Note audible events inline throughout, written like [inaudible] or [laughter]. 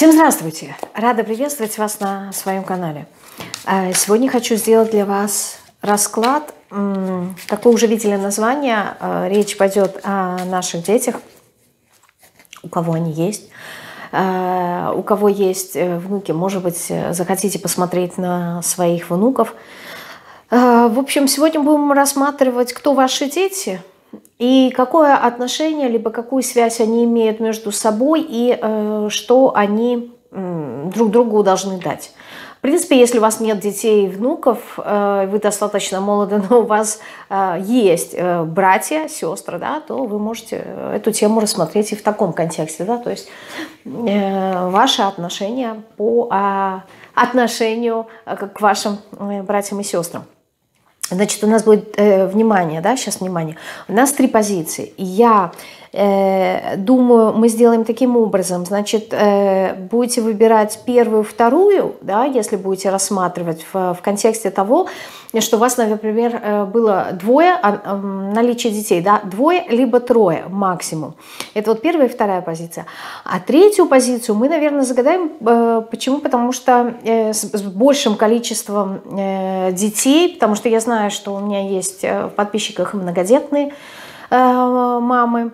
Всем здравствуйте! Рада приветствовать вас на своем канале. А, сегодня хочу сделать для вас расклад. Как вы уже видели название, а, речь пойдет о наших детях, у кого они есть. А, у кого есть э, внуки, может быть, захотите посмотреть на своих внуков. В общем, сегодня будем рассматривать, кто ваши дети – и какое отношение, либо какую связь они имеют между собой и э, что они э, друг другу должны дать. В принципе, если у вас нет детей и внуков, э, вы достаточно молоды, но у вас э, есть э, братья, сестры, да, то вы можете эту тему рассмотреть и в таком контексте. Да, то есть ваши отношения по э, отношению к вашим братьям и сестрам. Значит, у нас будет э, внимание, да, сейчас внимание. У нас три позиции. Я думаю, мы сделаем таким образом. Значит, э, будете выбирать первую, вторую, да, если будете рассматривать в, в контексте того, что у вас, например, э, было двое, а, наличие детей, да, двое либо трое максимум. Это вот первая и вторая позиция. А третью позицию мы, наверное, загадаем. Э, почему? Потому что э, с большим количеством детей, потому что я знаю, что у меня есть в подписчиках многодетные мамы.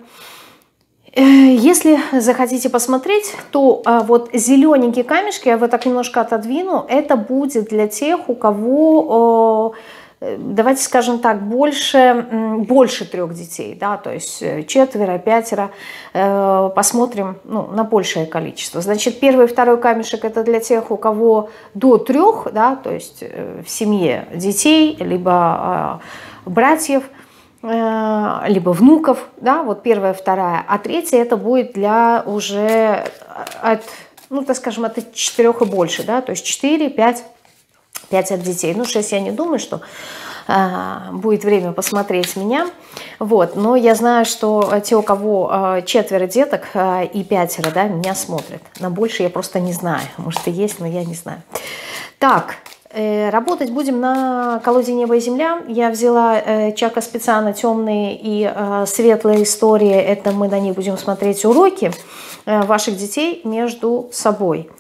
Если захотите посмотреть, то вот зелененькие камешки, я вот так немножко отодвину, это будет для тех, у кого, давайте скажем так, больше, больше трех детей, да, то есть э, четверо, пятеро, э, посмотрим ну, на большее количество. Значит, первый и второй камешек это для тех, у кого до трех, да, то есть э, в семье детей, либо а, братьев – Э, либо внуков, да, вот первая, вторая, а третья это будет для уже от, ну, так скажем, от четырех и больше, да, то есть четыре, пять, пять от детей. Ну, шесть я не думаю, что э, будет время посмотреть меня, вот, но я знаю, что те, у кого э, четверо деток э, и пятеро, да, меня смотрят. На больше я просто не знаю, может и есть, но я не знаю. Так, Э, работать будем на колоде «Небо и земля». Я взяла э, Чака специально темные и э, светлые истории. Это мы на них будем смотреть уроки ваших детей между собой.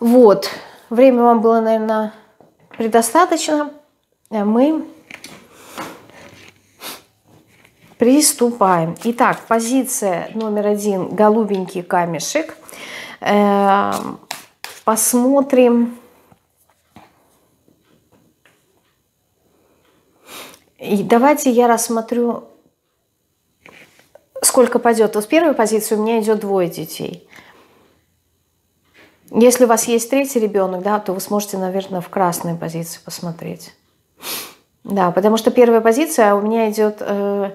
Вот. Время вам было, наверное, предостаточно. Мы приступаем. Итак, позиция номер один – голубенький камешек. Посмотрим И давайте я рассмотрю, сколько пойдет. Вот в первой позиции у меня идет двое детей. Если у вас есть третий ребенок, да, то вы сможете, наверное, в красной позиции посмотреть. Да, потому что первая позиция у меня идет... Э,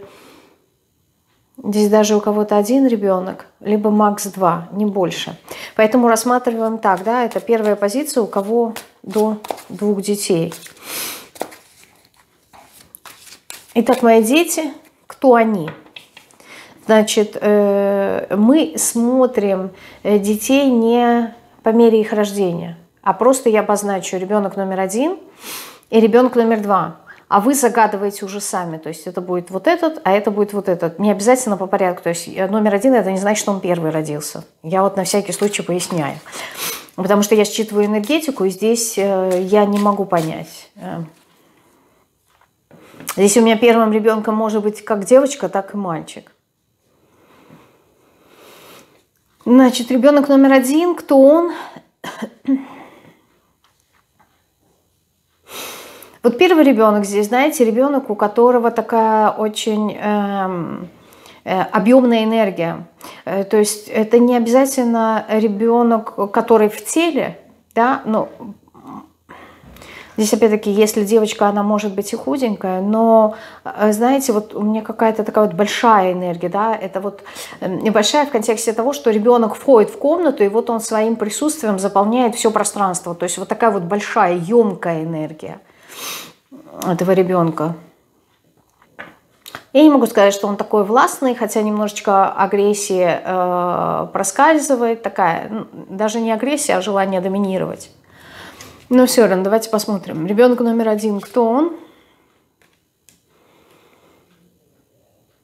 здесь даже у кого-то один ребенок, либо макс два, не больше. Поэтому рассматриваем так, да, это первая позиция, у кого до двух детей. Итак, мои дети, кто они? Значит, э, мы смотрим э, детей не по мере их рождения, а просто я обозначу ребенок номер один и ребенок номер два. А вы загадываете уже сами, то есть это будет вот этот, а это будет вот этот. Не обязательно по порядку, то есть э, номер один это не значит, что он первый родился. Я вот на всякий случай поясняю. Потому что я считываю энергетику, и здесь я не могу понять, Здесь у меня первым ребенком может быть как девочка, так и мальчик. Значит, ребенок номер один, кто он? Вот первый ребенок здесь, знаете, ребенок, у которого такая очень эм, э, объемная энергия. Э, то есть это не обязательно ребенок, который в теле, да, но Здесь, опять-таки, если девочка, она может быть и худенькая, но, э, знаете, вот у меня какая-то такая вот большая энергия, да, это вот эм, небольшая в контексте того, что ребенок входит в комнату, и вот он своим присутствием заполняет все пространство. То есть вот такая вот большая, емкая энергия этого ребенка. Я не могу сказать, что он такой властный, хотя немножечко агрессия э, проскальзывает, такая, даже не агрессия, а желание доминировать. Ну все равно, давайте посмотрим. Ребенок номер один, кто он?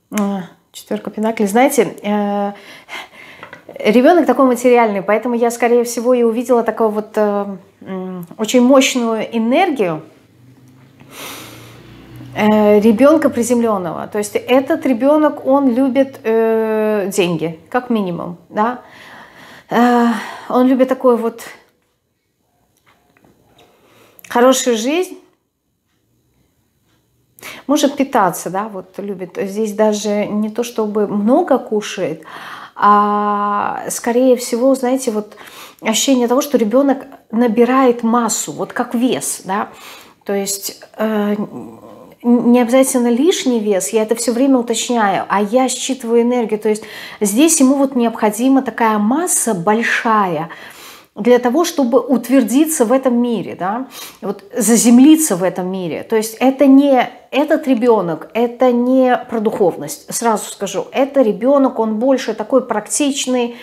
А, четверка пенаклей. Знаете, э, ребенок такой материальный, поэтому я, скорее всего, и увидела такую вот э, очень мощную энергию э, ребенка приземленного. То есть этот ребенок, он любит э, деньги, как минимум, да. Э, он любит такой вот хорошую жизнь, может питаться, да, вот любит. Здесь даже не то, чтобы много кушает, а скорее всего, знаете, вот ощущение того, что ребенок набирает массу, вот как вес, да, то есть э, не обязательно лишний вес, я это все время уточняю, а я считываю энергию, то есть здесь ему вот необходима такая масса большая, для того, чтобы утвердиться в этом мире, да, вот заземлиться в этом мире. То есть это не этот ребенок, это не про духовность, сразу скажу, это ребенок, он больше такой практичный,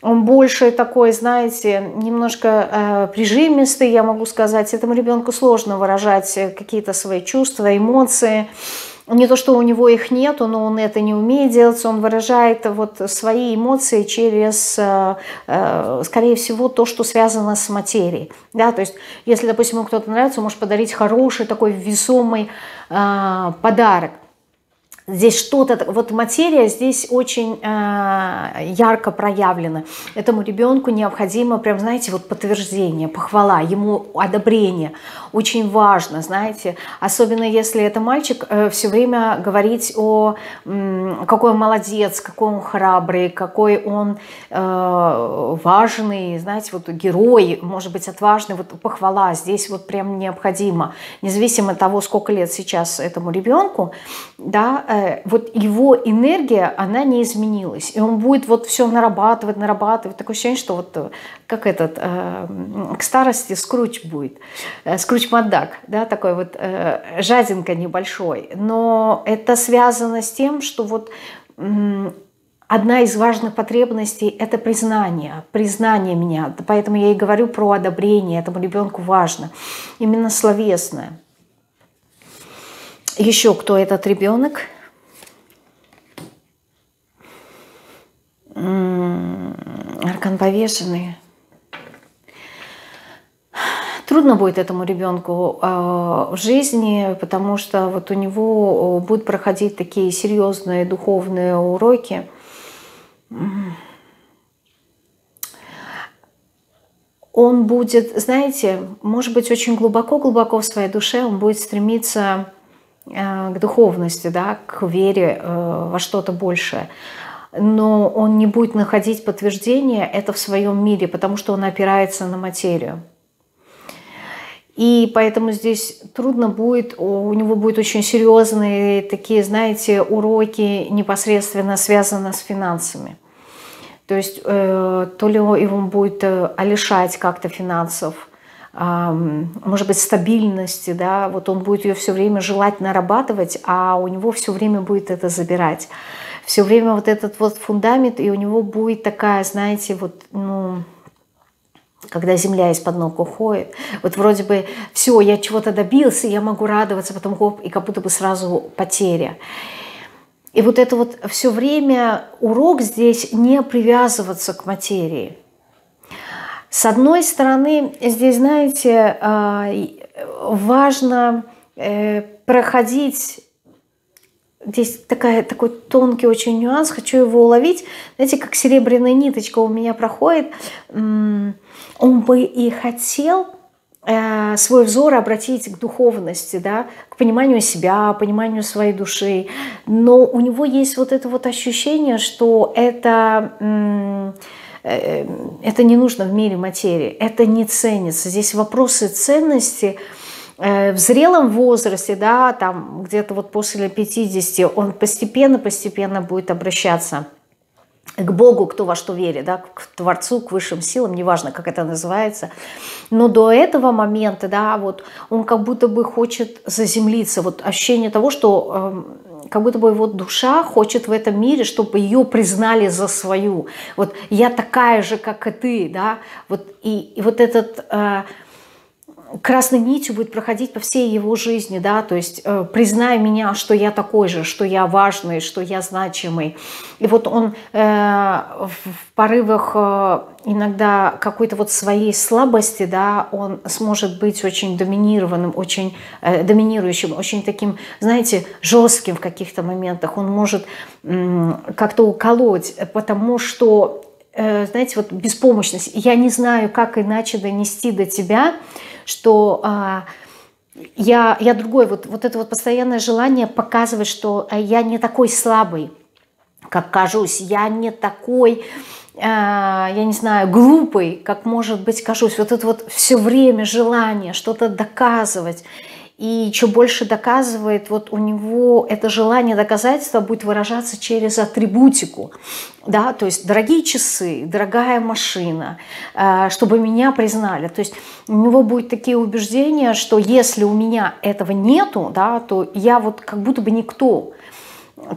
он больше такой, знаете, немножко э, прижимистый, я могу сказать. Этому ребенку сложно выражать какие-то свои чувства, эмоции не то, что у него их нету, но он это не умеет делать, он выражает вот свои эмоции через, э, э, скорее всего, то, что связано с материей. Да, то есть, если, допустим, ему кто-то нравится, он может подарить хороший такой весомый э, подарок. Здесь что-то, вот материя здесь очень э, ярко проявлена. Этому ребенку необходимо, прям, знаете, вот подтверждение, похвала, ему одобрение. Очень важно, знаете, особенно если это мальчик, э, все время говорить о э, какой он молодец, какой он храбрый, какой он э, важный, знаете, вот герой, может быть, отважный, вот похвала здесь вот прям необходимо. Независимо от того, сколько лет сейчас этому ребенку, да, вот его энергия, она не изменилась. И он будет вот все нарабатывать, нарабатывать. Такое ощущение, что вот э, как этот, э, к старости скруч будет. Скруч Мадак, да, такой вот жадинка небольшой. Но это связано с тем, что вот одна из важных потребностей – это признание, признание меня. Поэтому я и говорю про одобрение, этому ребенку важно. Именно словесное. Еще кто этот ребенок? Аркан повешенный. Трудно будет этому ребенку э, в жизни, потому что вот у него будут проходить такие серьезные духовные уроки. Он будет, знаете, может быть, очень глубоко-глубоко в своей душе он будет стремиться э, к духовности, да, к вере э, во что-то большее но он не будет находить подтверждение это в своем мире, потому что он опирается на материю. И поэтому здесь трудно будет, у него будут очень серьезные такие, знаете, уроки непосредственно связаны с финансами. То есть э, то ли его будет э, лишать как-то финансов, может быть, стабильности, да, вот он будет ее все время желать нарабатывать, а у него все время будет это забирать все время вот этот вот фундамент, и у него будет такая, знаете, вот, ну, когда земля из-под ног уходит. Вот вроде бы все, я чего-то добился, я могу радоваться, потом хоп, и как будто бы сразу потеря. И вот это вот все время урок здесь не привязываться к материи. С одной стороны, здесь, знаете, а, важно э, проходить Здесь такая, такой тонкий очень нюанс, хочу его уловить. Знаете, как серебряная ниточка у меня проходит. Он бы и хотел э, свой взор обратить к духовности, да, к пониманию себя, пониманию своей души. Но у него есть вот это вот ощущение, что это э, это не нужно в мире материи, это не ценится. Здесь вопросы ценности – Э, в зрелом возрасте, да, там где-то вот после 50, он постепенно-постепенно будет обращаться к Богу, кто во что верит, да, к Творцу, к высшим силам, неважно, как это называется. Но до этого момента, да, вот он как будто бы хочет заземлиться, вот ощущение того, что э, как будто бы его душа хочет в этом мире, чтобы ее признали за свою. Вот я такая же, как и ты, да, вот и, и вот этот... Э, красной нитью будет проходить по всей его жизни, да, то есть э, признай меня, что я такой же, что я важный, что я значимый. И вот он э, в порывах э, иногда какой-то вот своей слабости, да, он сможет быть очень доминированным, очень э, доминирующим, очень таким, знаете, жестким в каких-то моментах. Он может э, как-то уколоть, потому что Э, знаете, вот беспомощность. Я не знаю, как иначе донести до тебя, что а, я, я другой. Вот, вот это вот постоянное желание показывать, что э, я не такой слабый, как кажусь. Я не такой, а, я не знаю, глупый, как, может быть, кажусь. Вот это вот все время желание что-то доказывать. И что больше доказывает, вот у него это желание доказательства будет выражаться через атрибутику. Да? То есть дорогие часы, дорогая машина, э, чтобы меня признали. То есть у него будут такие убеждения, что если у меня этого нету, да, то я вот как будто бы никто.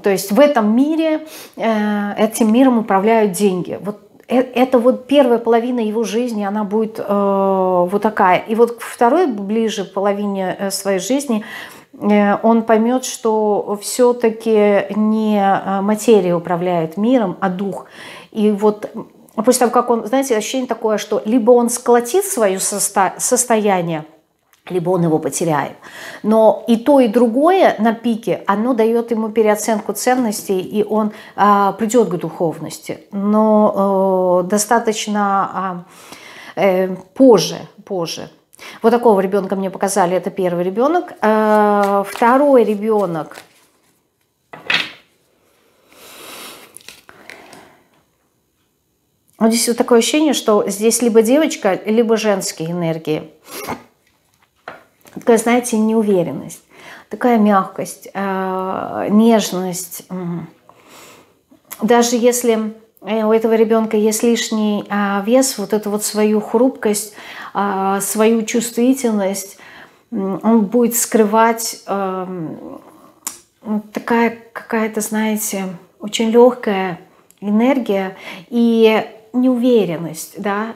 То есть в этом мире, э, этим миром управляют деньги. Вот это вот первая половина его жизни, она будет э, вот такая. И вот к второй ближе половине э, своей жизни э, он поймет, что все-таки не э, материя управляет миром, а дух. И вот после того, как он, знаете, ощущение такое, что либо он сколотит свое состо состояние, либо он его потеряет. Но и то, и другое на пике, оно дает ему переоценку ценностей, и он а, придет к духовности. Но а, достаточно а, э, позже, позже. Вот такого ребенка мне показали, это первый ребенок. А, второй ребенок, вот здесь вот такое ощущение, что здесь либо девочка, либо женские энергии такая, знаете, неуверенность, такая мягкость, э, нежность. Даже если э, у этого ребенка есть лишний э, вес, вот эту вот свою хрупкость, свою чувствительность, он будет скрывать такая какая-то, знаете, очень легкая энергия и неуверенность, да,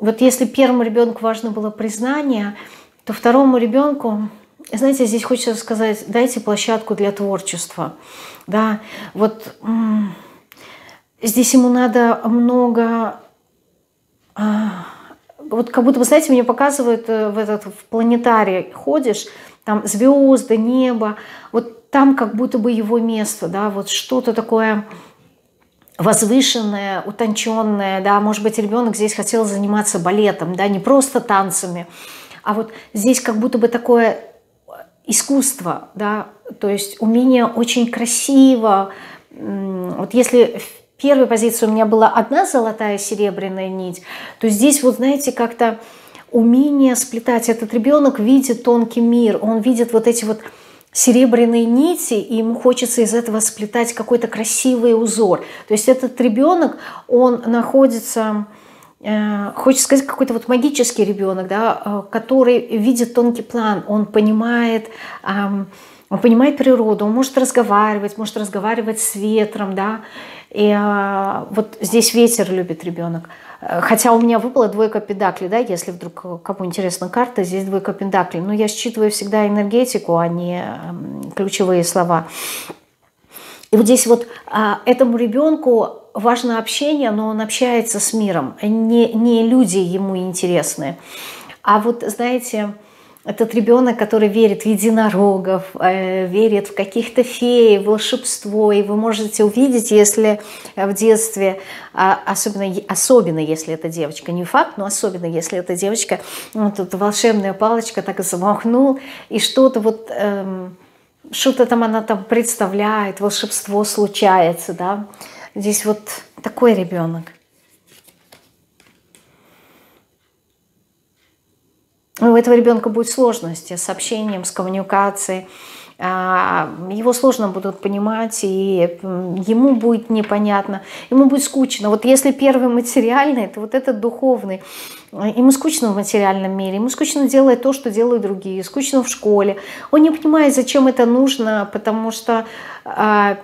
вот если первому ребенку важно было признание, то второму ребенку, знаете, здесь хочется сказать, дайте площадку для творчества. Да, вот здесь ему надо много а, вот как будто, вы знаете, мне показывают э, в этот в планетарий ходишь, там звезды, небо, вот там как будто бы его место, да, вот что-то такое возвышенное, утонченное, да, может быть, ребенок здесь хотел заниматься балетом, да, не просто танцами, а вот здесь как будто бы такое искусство, да, то есть умение очень красиво, вот если в первой позиции у меня была одна золотая серебряная нить, то здесь вот, знаете, как-то умение сплетать. Этот ребенок видит тонкий мир, он видит вот эти вот серебряные нити, и ему хочется из этого сплетать какой-то красивый узор. То есть этот ребенок, он находится, э, хочется сказать, какой-то вот магический ребенок, да, э, который видит тонкий план, он понимает, э, он понимает природу, он может разговаривать, может разговаривать с ветром, да, и э, вот здесь ветер любит ребенок. Хотя у меня выпала двойка педаклей, да, если вдруг кому интересна карта, здесь двойка педаклей. Но я считываю всегда энергетику, а не ключевые слова. И вот здесь вот а, этому ребенку важно общение, но он общается с миром. Не, не люди ему интересны. А вот, знаете, этот ребенок, который верит в единорогов, э, верит в каких-то феи, в волшебство. И вы можете увидеть, если в детстве, а, особенно, особенно если это девочка, не факт, но особенно если это девочка, ну, тут волшебная палочка так и замахнул, и что-то вот... Эм, что-то там она там представляет, волшебство случается, да. Здесь вот такой ребенок. У этого ребенка будет сложности с общением, с коммуникацией, а, его сложно будут понимать, и ему будет непонятно, ему будет скучно. Вот если первый материальный, то вот этот духовный, Ему скучно в материальном мире, ему скучно делать то, что делают другие, скучно в школе. Он не понимает, зачем это нужно, потому что а,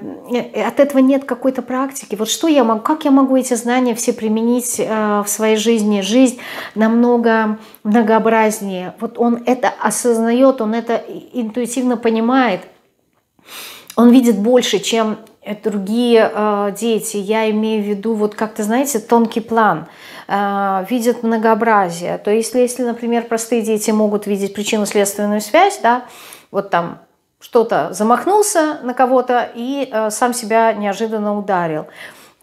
от этого нет какой-то практики. Вот что я могу, как я могу эти знания все применить а, в своей жизни? Жизнь намного многообразнее. Вот он это осознает, он это интуитивно понимает. Он видит больше, чем другие э, дети. Я имею в виду, вот как-то, знаете, тонкий план. Э, видят многообразие. То есть, если, например, простые дети могут видеть причинно-следственную связь, да, вот там что-то замахнулся на кого-то и э, сам себя неожиданно ударил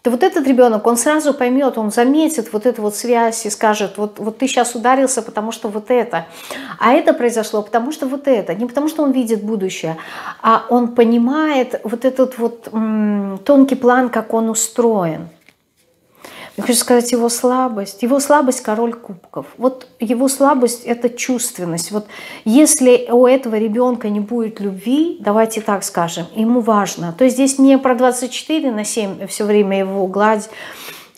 то вот этот ребенок, он сразу поймет, он заметит вот эту вот связь и скажет, вот, вот ты сейчас ударился, потому что вот это. А это произошло, потому что вот это. Не потому что он видит будущее, а он понимает вот этот вот м, тонкий план, как он устроен. Я хочу сказать, его слабость. Его слабость – король кубков. Вот его слабость – это чувственность. Вот если у этого ребенка не будет любви, давайте так скажем, ему важно. То есть здесь не про 24 на 7 все время его гладь,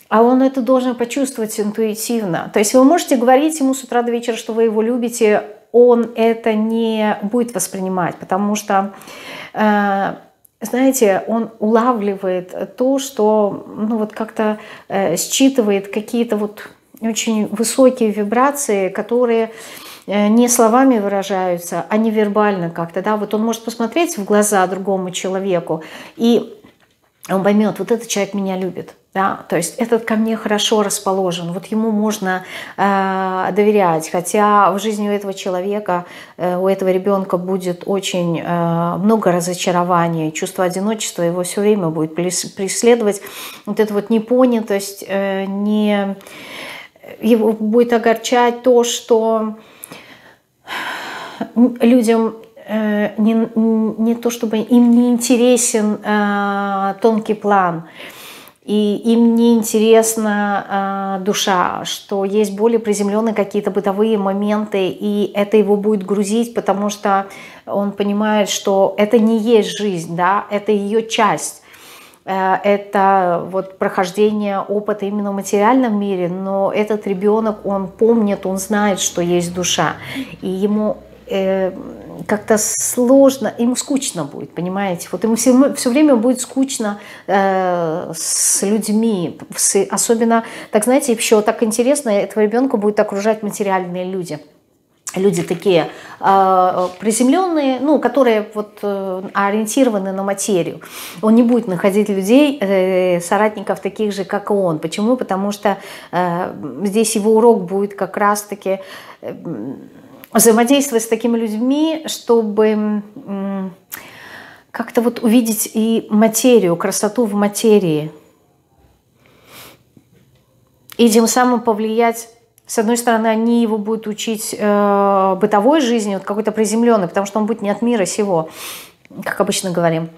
а он это должен почувствовать интуитивно. То есть вы можете говорить ему с утра до вечера, что вы его любите, он это не будет воспринимать, потому что э, знаете, он улавливает то, что ну, вот как-то э, считывает какие-то вот очень высокие вибрации, которые э, не словами выражаются, а невербально как-то. Да? Вот он может посмотреть в глаза другому человеку, и он поймет, вот этот человек меня любит. Да, то есть этот ко мне хорошо расположен, вот ему можно э, доверять, хотя в жизни у этого человека, э, у этого ребенка будет очень э, много разочарований, чувство одиночества его все время будет преследовать, вот это вот непонятость, э, не, его будет огорчать то, что людям э, не, не то чтобы им не интересен э, тонкий план, и им не интересна э, душа, что есть более приземленные какие-то бытовые моменты, и это его будет грузить, потому что он понимает, что это не есть жизнь, да, это ее часть. Э, это вот прохождение опыта именно в материальном мире, но этот ребенок, он помнит, он знает, что есть душа, и ему э, как-то сложно, ему скучно будет, понимаете? Вот ему все, все время будет скучно э, с людьми, с, особенно, так знаете, еще так интересно, этого ребенка будет окружать материальные люди люди такие э, приземленные, ну, которые вот э, ориентированы на материю. Он не будет находить людей, э, соратников таких же, как и он. Почему? Потому что э, здесь его урок будет как раз-таки э, взаимодействовать с такими людьми, чтобы как-то вот увидеть и материю, красоту в материи. И тем самым повлиять, с одной стороны, они его будут учить э, бытовой жизни, вот какой-то приземленной, потому что он будет не от мира сего, как обычно говорим.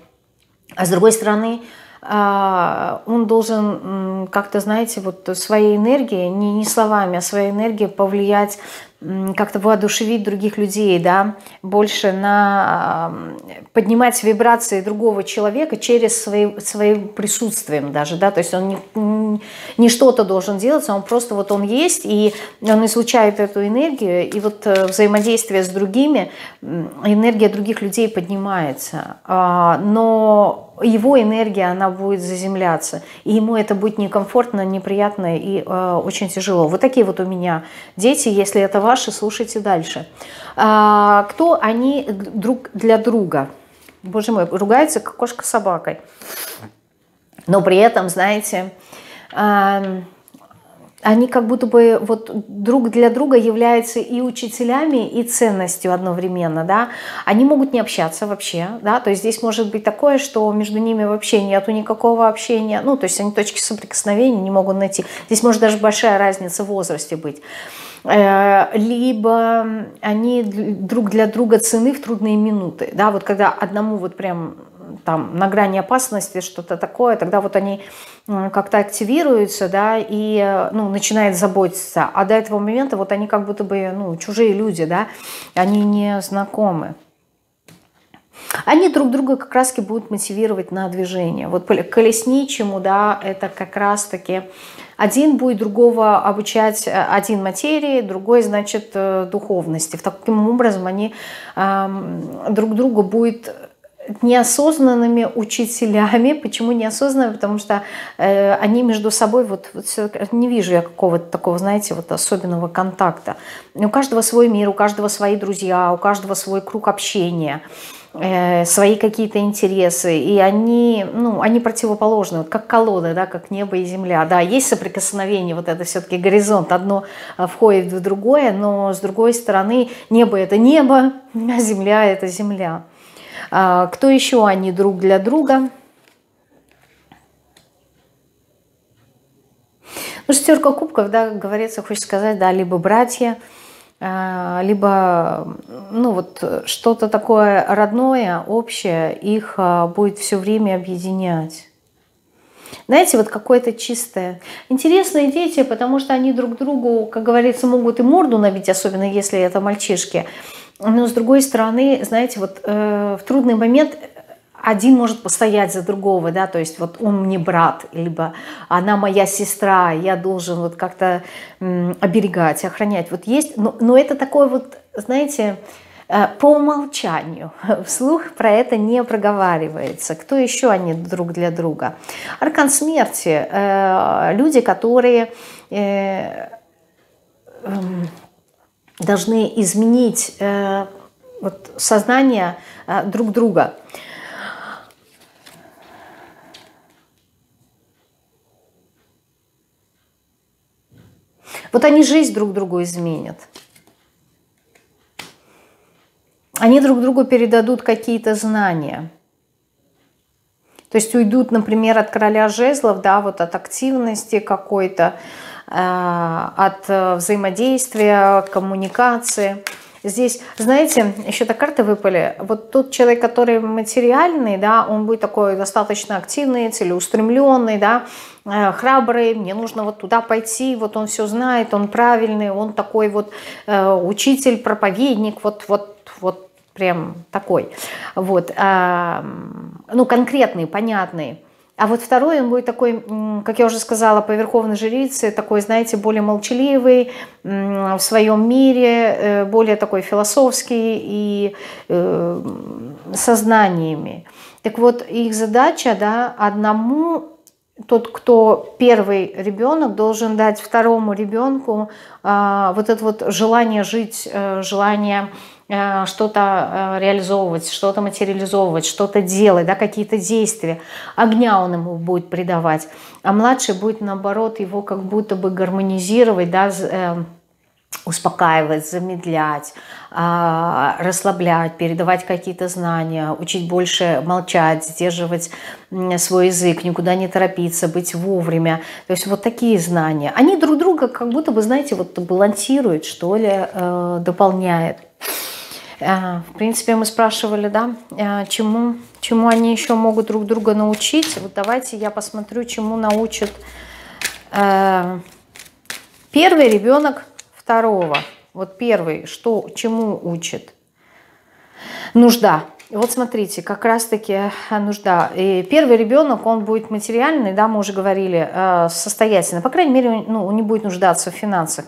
А с другой стороны, он должен как-то, знаете, вот своей энергией, не, не словами, а своей энергией повлиять как-то воодушевить других людей, да, больше на поднимать вибрации другого человека через свои, своим присутствием даже, да, то есть он не, не что-то должен делать, а он просто вот он есть, и он излучает эту энергию, и вот э, взаимодействие с другими, энергия других людей поднимается, а, но его энергия, она будет заземляться, и ему это будет некомфортно, неприятно и э, очень тяжело. Вот такие вот у меня дети, если это ваши, слушайте дальше. А, кто они друг для друга? Боже мой, ругаются как кошка с собакой. Но при этом, знаете, э, они как будто бы вот друг для друга являются и учителями, и ценностью одновременно, да. Они могут не общаться вообще, да, то есть здесь может быть такое, что между ними вообще нету никакого общения, ну, то есть они точки соприкосновения не могут найти. Здесь может даже большая разница в возрасте быть. Э, либо они друг для друга цены в трудные минуты, да, вот когда одному вот прям там на грани опасности, что-то такое, тогда вот они как-то активируются, да, и ну, начинают заботиться. А до этого момента вот они как будто бы ну, чужие люди, да, они не знакомы. они друг друга как раз-таки будут мотивировать на движение. Вот колесничему, да, это как раз-таки один будет другого обучать э, один материи, другой, значит, э, духовности. В таким образом они э, друг друга будут неосознанными учителями. Почему неосознанными? Потому что э, они между собой, вот, вот не вижу я какого-то такого, знаете, вот особенного контакта. У каждого свой мир, у каждого свои друзья, у каждого свой круг общения э, свои какие-то интересы, и они, ну, они противоположны, вот как колода, да, как небо и земля. Да, есть соприкосновение, вот это все-таки горизонт, одно э, входит в другое, но с другой стороны небо – это небо, а земля – это земля. А, кто еще они друг для друга? Ну, шестерка кубков, да, говорится, хочет сказать, да, либо братья, а, либо, ну, вот что-то такое родное, общее, их а, будет все время объединять. Знаете, вот какое-то чистое. Интересные дети, потому что они друг другу, как говорится, могут и морду набить, особенно если это мальчишки. Но с другой стороны, знаете, вот э, в трудный момент один может постоять за другого, да, то есть вот он мне брат, либо она моя сестра, я должен вот как-то оберегать, охранять. Вот есть, но, но это такое вот, знаете, э, по умолчанию. [laughs] Вслух про это не проговаривается. Кто еще они друг для друга? Аркан смерти. Э, люди, которые э, эм, должны изменить э, вот, сознание э, друг друга. Вот они жизнь друг другу изменят. Они друг другу передадут какие-то знания. То есть уйдут, например, от короля жезлов, да, вот от активности какой-то, Э, от э, взаимодействия, коммуникации. Здесь, знаете, еще так карты выпали. Вот тот человек, который материальный, да, он будет такой достаточно активный, целеустремленный, да, э, храбрый, мне нужно вот туда пойти, вот он все знает, он правильный, он такой вот э, учитель, проповедник, вот, вот, вот прям такой. Вот, э, ну, конкретный, понятный. А вот второй, он будет такой, как я уже сказала, по верховной жрице, такой, знаете, более молчаливый в своем мире, э, более такой философский и э, сознаниями. Так вот, их задача, да, одному тот, кто первый ребенок, должен дать второму ребенку а, вот это вот желание жить, э, желание что-то э, реализовывать, что-то материализовывать, что-то делать, да, какие-то действия. Огня он ему будет придавать. А младший будет, наоборот, его как будто бы гармонизировать, да, э, успокаивать, замедлять, а, расслаблять, передавать какие-то знания, учить больше молчать, сдерживать свой язык, никуда не торопиться, быть вовремя. То есть вот такие знания. Они друг друга как будто бы, знаете, вот балансируют, что ли, дополняют. Э, в принципе, мы спрашивали, да, э, чему, чему они еще могут друг друга научить. Вот давайте я посмотрю, чему научат э, первый ребенок второго. Вот первый, что, чему учит? Нужда. Вот смотрите, как раз-таки нужда. И первый ребенок, он будет материальный, да, мы уже говорили, состоятельный. По крайней мере, ну, он не будет нуждаться в финансах.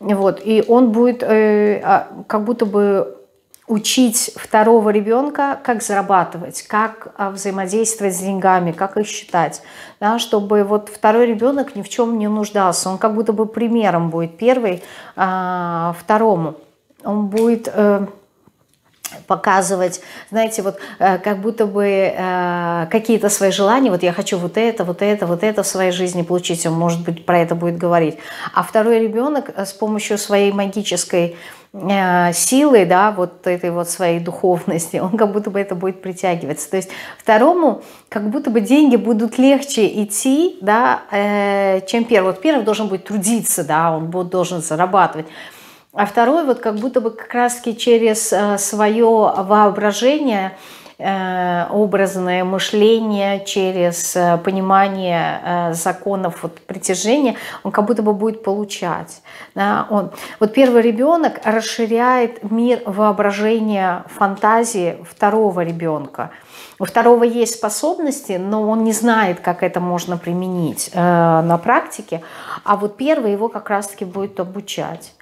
Вот, и он будет а, как будто бы учить второго ребенка, как зарабатывать, как а, взаимодействовать с деньгами, как их считать, да, чтобы вот второй ребенок ни в чем не нуждался. Он как будто бы примером будет первый а, второму. Он будет э, показывать, знаете, вот э, как будто бы э, какие-то свои желания, вот я хочу вот это, вот это, вот это в своей жизни получить, он, может быть, про это будет говорить. А второй ребенок э, с помощью своей магической силы, да, вот этой вот своей духовности, он как будто бы это будет притягиваться. То есть второму как будто бы деньги будут легче идти, да, э, чем первый. Вот первый должен быть трудиться, да, он будет, должен зарабатывать. А второй вот как будто бы как раз-таки через э, свое воображение э, образное мышление, через э, понимание э, законов вот, притяжения, он как будто бы будет получать. Да? Он, вот первый ребенок расширяет мир воображения, фантазии второго ребенка. У второго есть способности, но он не знает, как это можно применить э, на практике, а вот первый его как раз-таки будет обучать.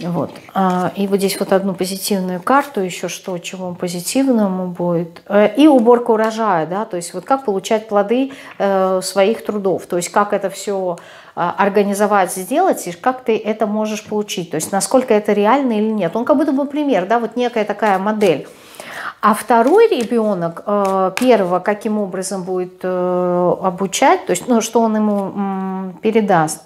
Вот. А, и вот здесь вот одну позитивную карту, еще что, чему позитивному будет. Э, и уборка урожая, да, то есть вот как получать плоды э, своих трудов, то есть как это все а, организовать, сделать, и как ты это можешь получить, то есть насколько это реально или нет. Он как будто бы пример, да, вот некая такая модель. А второй ребенок, э, первого, каким образом будет обучать, то есть, ну, что он ему передаст –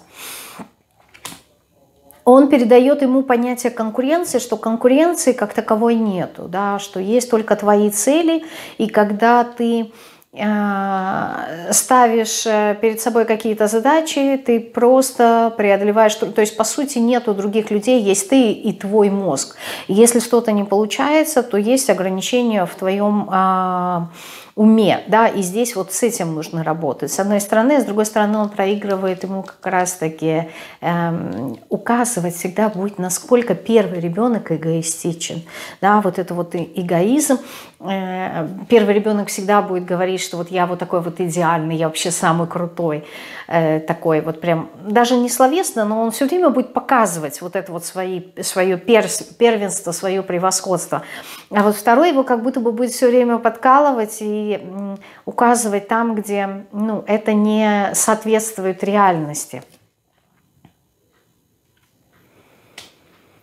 он передает ему понятие конкуренции, что конкуренции как таковой нету, да, что есть только твои цели, и когда ты ставишь э, перед собой какие-то задачи, ты просто преодолеваешь, то есть по сути нету других людей, есть ты и твой мозг. если что-то не получается, то есть ограничения в твоем а, уме, да, и здесь вот с этим нужно работать. С одной стороны, с другой стороны, он проигрывает ему как раз-таки эм, указывать всегда будет, насколько первый ребенок эгоистичен, да, вот это вот эгоизм. Э, первый ребенок всегда будет говорить, что вот я вот такой вот идеальный, я вообще самый крутой, э, такой вот прям, даже не словесно, но он все время будет показывать вот это вот свои, свое первенство, свое превосходство. А вот второй его как будто бы будет все время подкалывать и указывать там, где ну, это не соответствует реальности.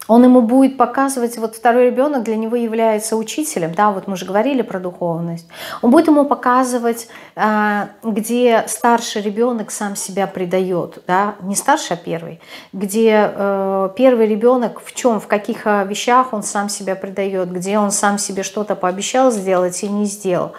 Он ему будет показывать, вот второй ребенок для него является учителем, да, вот мы же говорили про духовность. Он будет ему показывать, а, где старший ребенок сам себя предает, да, не старший, а первый, где э, первый ребенок в чем, в каких а, вещах он сам себя предает, где он сам себе что-то пообещал сделать и не сделал.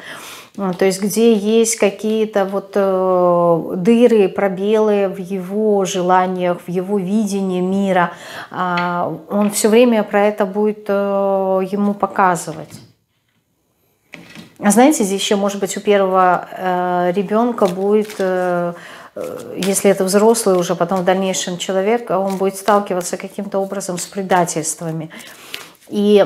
Ну, то есть где есть какие-то вот э, дыры, пробелы в его желаниях, в его видении мира, э, он все время про это будет э, ему показывать. А знаете, здесь еще, может быть, у первого э, ребенка будет, э, э, если это взрослый уже, потом в дальнейшем человек, он будет сталкиваться каким-то образом с предательствами. И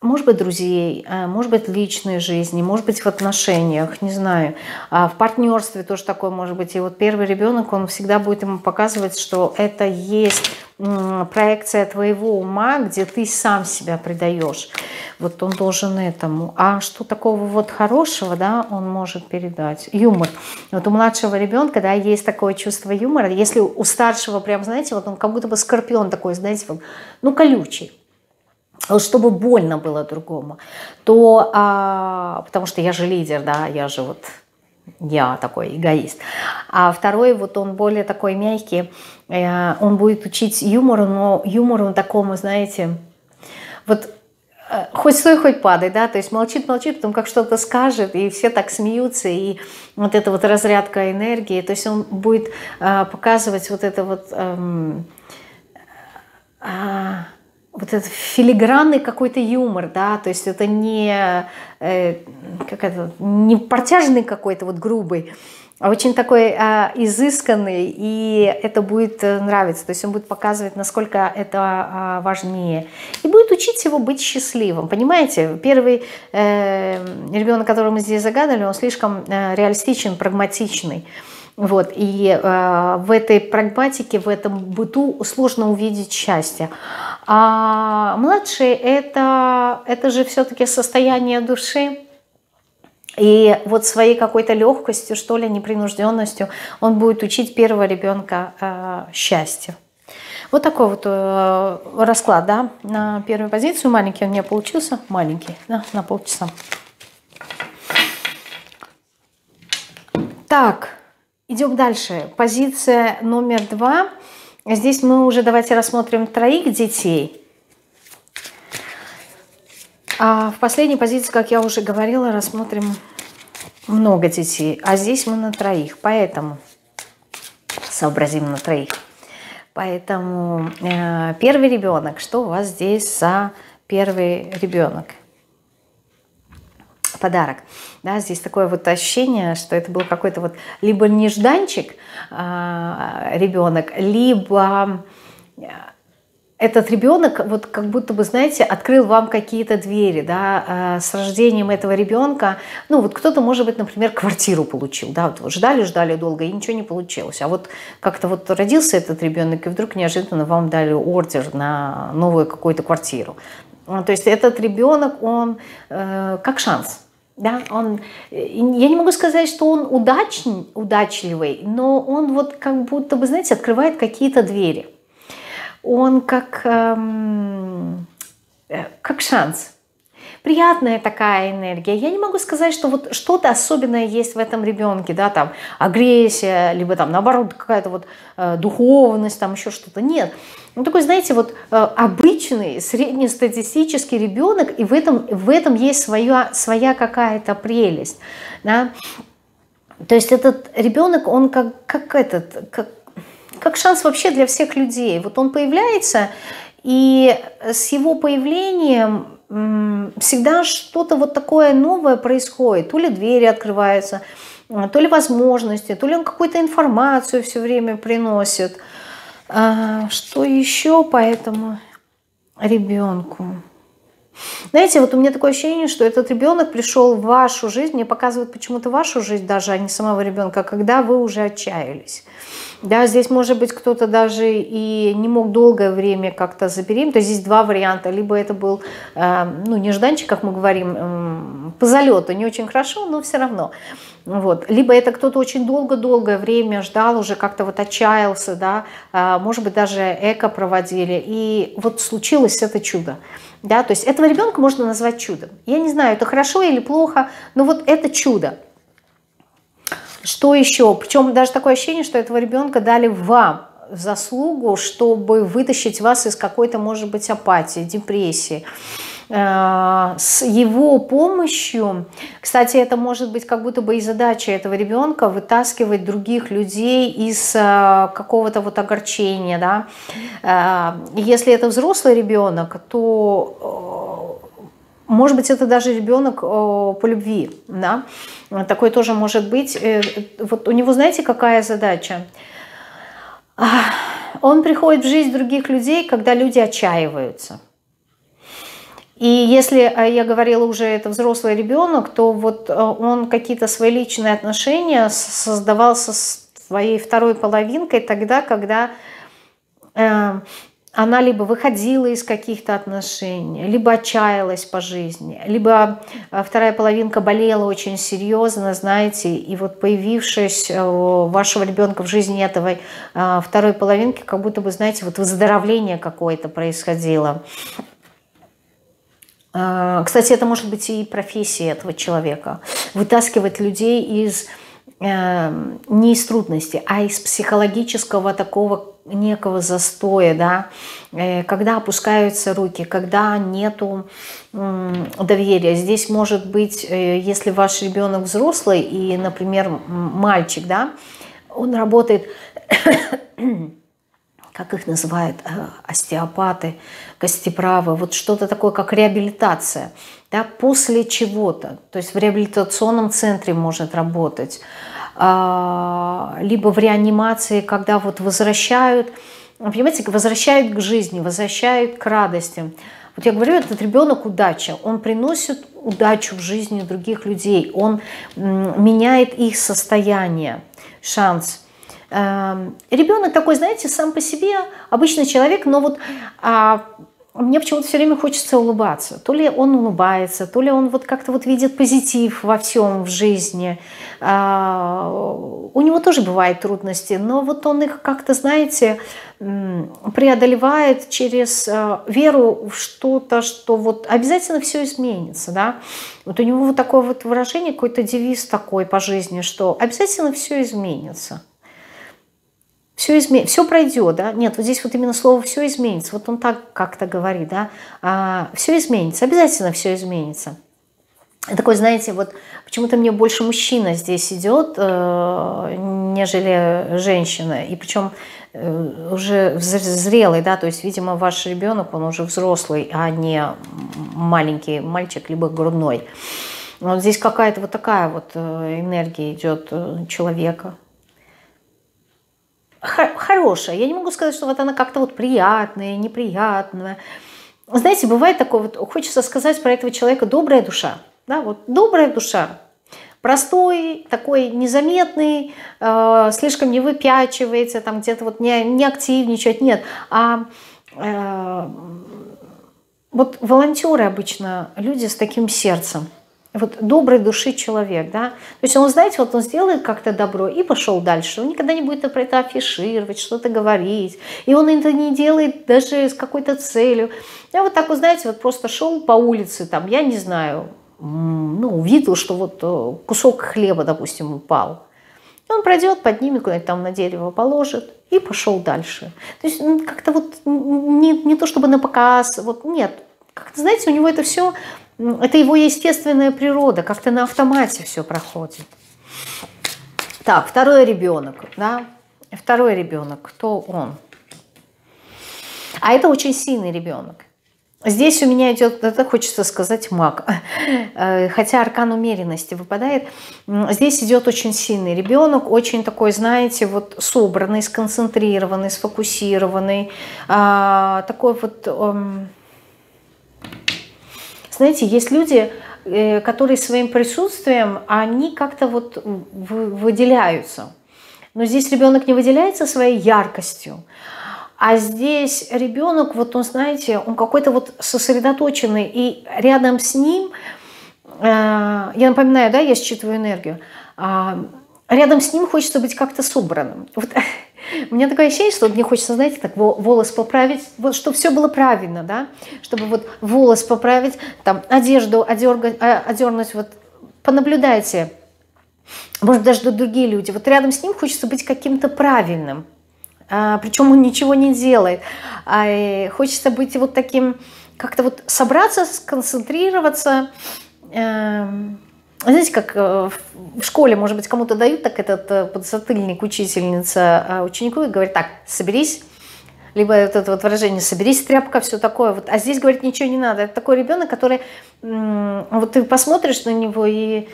может быть, друзей, э, может быть, личной жизни, может быть, в отношениях, не знаю. А в партнерстве тоже такое может быть. И вот первый ребенок, он всегда будет ему показывать, что это есть проекция твоего ума, где ты сам себя предаешь. Вот он должен этому. А что такого вот хорошего, да, он может передать? Юмор. Вот у младшего ребенка, да, есть такое чувство юмора. Если у старшего, прям, знаете, вот он как будто бы скорпион такой, знаете, ну, колючий чтобы больно было другому, то, а, потому что я же лидер, да, я же вот, я такой эгоист. А второй, вот он более такой мягкий, э, он будет учить юмору, но юмору такому, знаете, вот э, хоть стой, хоть падай, да, то есть молчит, молчит, потом как что-то скажет, и все так смеются, и вот эта вот разрядка энергии, то есть он будет э, показывать вот это вот... Э, э, вот этот филигранный какой-то юмор, да, то есть это не, э, как это, не протяжный какой-то вот грубый, а очень такой э, изысканный, и это будет э, нравиться, то есть он будет показывать, насколько это э, важнее. И будет учить его быть счастливым, понимаете? Первый э, ребенок, которого мы здесь загадали, он слишком э, реалистичен, прагматичный. Вот, и э, в этой прагматике, в этом быту сложно увидеть счастье. А младший это, это же все-таки состояние души. И вот своей какой-то легкостью, что ли, непринужденностью он будет учить первого ребенка э, счастью. Вот такой вот э, расклад, да, на первую позицию. Маленький у меня получился, маленький, да, на полчаса. Так, Идем дальше. Позиция номер два. Здесь мы уже давайте рассмотрим троих детей. А в последней позиции, как я уже говорила, рассмотрим много детей. А здесь мы на троих, поэтому сообразим на троих. Поэтому э, первый ребенок, что у вас здесь за первый ребенок? Подарок. Да, здесь такое вот ощущение, что это был какой-то вот либо нежданчик э, ребенок, либо этот ребенок вот как будто бы, знаете, открыл вам какие-то двери, да, э, с рождением этого ребенка, ну вот кто-то, может быть, например, квартиру получил, да, вот ждали, ждали долго и ничего не получилось, а вот как-то вот родился этот ребенок и вдруг неожиданно вам дали ордер на новую какую-то квартиру. Ну, то есть этот ребенок, он э, как шанс, да, он, я не могу сказать, что он удачный, удачливый, но он вот как будто бы, знаете, открывает какие-то двери он как, эм, э, как шанс. Приятная такая энергия. Я не могу сказать, что вот что-то особенное есть в этом ребенке, да, там агрессия, либо там наоборот какая-то вот э, духовность, там еще что-то. Нет. Он такой, знаете, вот э, обычный среднестатистический ребенок, и в этом, в этом есть своя, своя какая-то прелесть. Да? То есть этот ребенок, он как, как этот, как как шанс вообще для всех людей. Вот он появляется, и с его появлением всегда что-то вот такое новое происходит. То ли двери открываются, то ли возможности, то ли он какую-то информацию все время приносит. А, что еще по этому ребенку? Знаете, вот у меня такое ощущение, что этот ребенок пришел в вашу жизнь, мне показывают почему-то вашу жизнь даже, а не самого ребенка, когда вы уже отчаялись. Да, здесь может быть кто-то даже и не мог долгое время как-то забеременеть. То есть здесь два варианта. Либо это был, э, ну, нежданчик, как мы говорим, по залету, не очень хорошо, но все равно. Вот. Либо это кто-то очень долго-долгое время ждал, уже как-то вот отчаялся, да, э, может быть, даже эко проводили. И вот случилось это чудо. Да, то есть этого ребенка можно назвать чудом. Я не знаю, это хорошо или плохо, но вот это чудо. Что еще? Причем даже такое ощущение, что этого ребенка дали вам заслугу, чтобы вытащить вас из какой-то, может быть, апатии, депрессии э, с его помощью, кстати, это может быть как будто бы и задача этого ребенка вытаскивать других людей из э, какого-то вот огорчения, да. Э, если это взрослый ребенок, то может быть, это даже ребенок по любви, да, такой тоже может быть. Э, вот у него, знаете, какая задача? Он приходит в жизнь других людей, когда люди отчаиваются. И если э, я говорила уже, это взрослый ребенок, то вот э, он какие-то свои личные отношения создавал со своей второй половинкой тогда, когда она либо выходила из каких-то отношений, либо отчаялась по жизни, либо э, вторая половинка болела очень серьезно, знаете, и вот появившись э, вашего ребенка в жизни этого э, второй половинки, как будто бы, знаете, вот выздоровление какое-то происходило. Кстати, это может быть и профессия этого человека. Вытаскивать людей из не из трудностей, а из психологического такого некого застоя, да, э, когда опускаются руки, когда нету доверия. Здесь может быть, э, если ваш ребенок взрослый и, например, мальчик, да, он работает, как их называют, э, остеопаты, костеправы, вот что-то такое, как реабилитация, да, после чего-то, то есть в реабилитационном центре может работать, а, либо в реанимации, когда вот возвращают, понимаете, возвращают к жизни, возвращают к радости. Вот я говорю, этот ребенок удача, он приносит удачу в жизни других людей, он меняет их состояние, шанс. Эм, ребенок такой, знаете, сам по себе обычный человек, но вот а, мне почему-то все время хочется улыбаться. То ли он улыбается, то ли он вот как-то вот видит позитив во всем в жизни. А, у него тоже бывают трудности, но вот он их как-то, знаете, преодолевает через а, веру в что-то, что вот обязательно все изменится, да. Вот у него вот такое вот выражение, какой-то девиз такой по жизни, что обязательно все изменится все, изме... все пройдет, да, нет, вот здесь вот именно слово «все изменится», вот он так как-то говорит, да, а, все изменится, обязательно все изменится. Такой, знаете, вот почему-то мне больше мужчина здесь идет, э, нежели женщина, и причем э, уже зрелый, да, то есть, видимо, ваш ребенок, он уже взрослый, а не маленький мальчик, либо грудной. Вот здесь какая-то вот такая вот э, энергия идет э, человека. Хорошая. Я не могу сказать, что вот она как-то вот приятная, неприятная. Знаете, бывает такое, вот хочется сказать про этого человека добрая душа. Да, вот добрая душа. Простой, такой незаметный, э, слишком не выпячивается, там где-то вот не, не активничать, нет. А э, вот волонтеры обычно люди с таким сердцем вот доброй души человек, да, то есть он, знаете, вот он сделает как-то добро и пошел дальше, он никогда не будет про это афишировать, что-то говорить, и он это не делает даже с какой-то целью. Я вот так вот, знаете, вот просто шел по улице, там, я не знаю, ну, увидел, что вот э, кусок хлеба, допустим, упал, и он пройдет, поднимет куда-нибудь там на дерево, положит и пошел дальше. То есть как-то вот не, не то чтобы на показ, вот нет, как-то, знаете, у него это все это его естественная природа, как-то на автомате все проходит. Так, второй ребенок, да, второй ребенок, кто он? А это очень сильный ребенок. Здесь у меня идет, это хочется сказать, маг. [laughs] Э, хотя аркан умеренности выпадает. Здесь идет очень сильный ребенок, очень такой, знаете, вот собранный, сконцентрированный, сфокусированный. А, такой вот эм, знаете, есть люди, э, которые своим присутствием, они как-то вот выделяются. Но здесь ребенок не выделяется своей яркостью, а здесь ребенок, вот он, знаете, он какой-то вот сосредоточенный, и рядом с ним, э, я напоминаю, да, я считываю энергию, а, рядом с ним хочется быть как-то собранным. Вот [laughs] у меня такое ощущение, что мне хочется, знаете, так волос поправить, вот, чтобы все было правильно, да, чтобы вот волос поправить, там, одежду одергать, а, одернуть, вот, понаблюдайте, может, даже другие люди, вот рядом с ним хочется быть каким-то правильным, а, причем он ничего не делает, а, хочется быть вот таким, как-то вот собраться, сконцентрироваться, э, знаете, как э, в школе, может быть, кому-то дают так этот э, подзатыльник учительница а ученику и говорит, так, соберись, либо это вот выражение «соберись, тряпка», все такое. Вот. А здесь, говорит, ничего не надо. Это такой ребенок, который, вот ты посмотришь на него и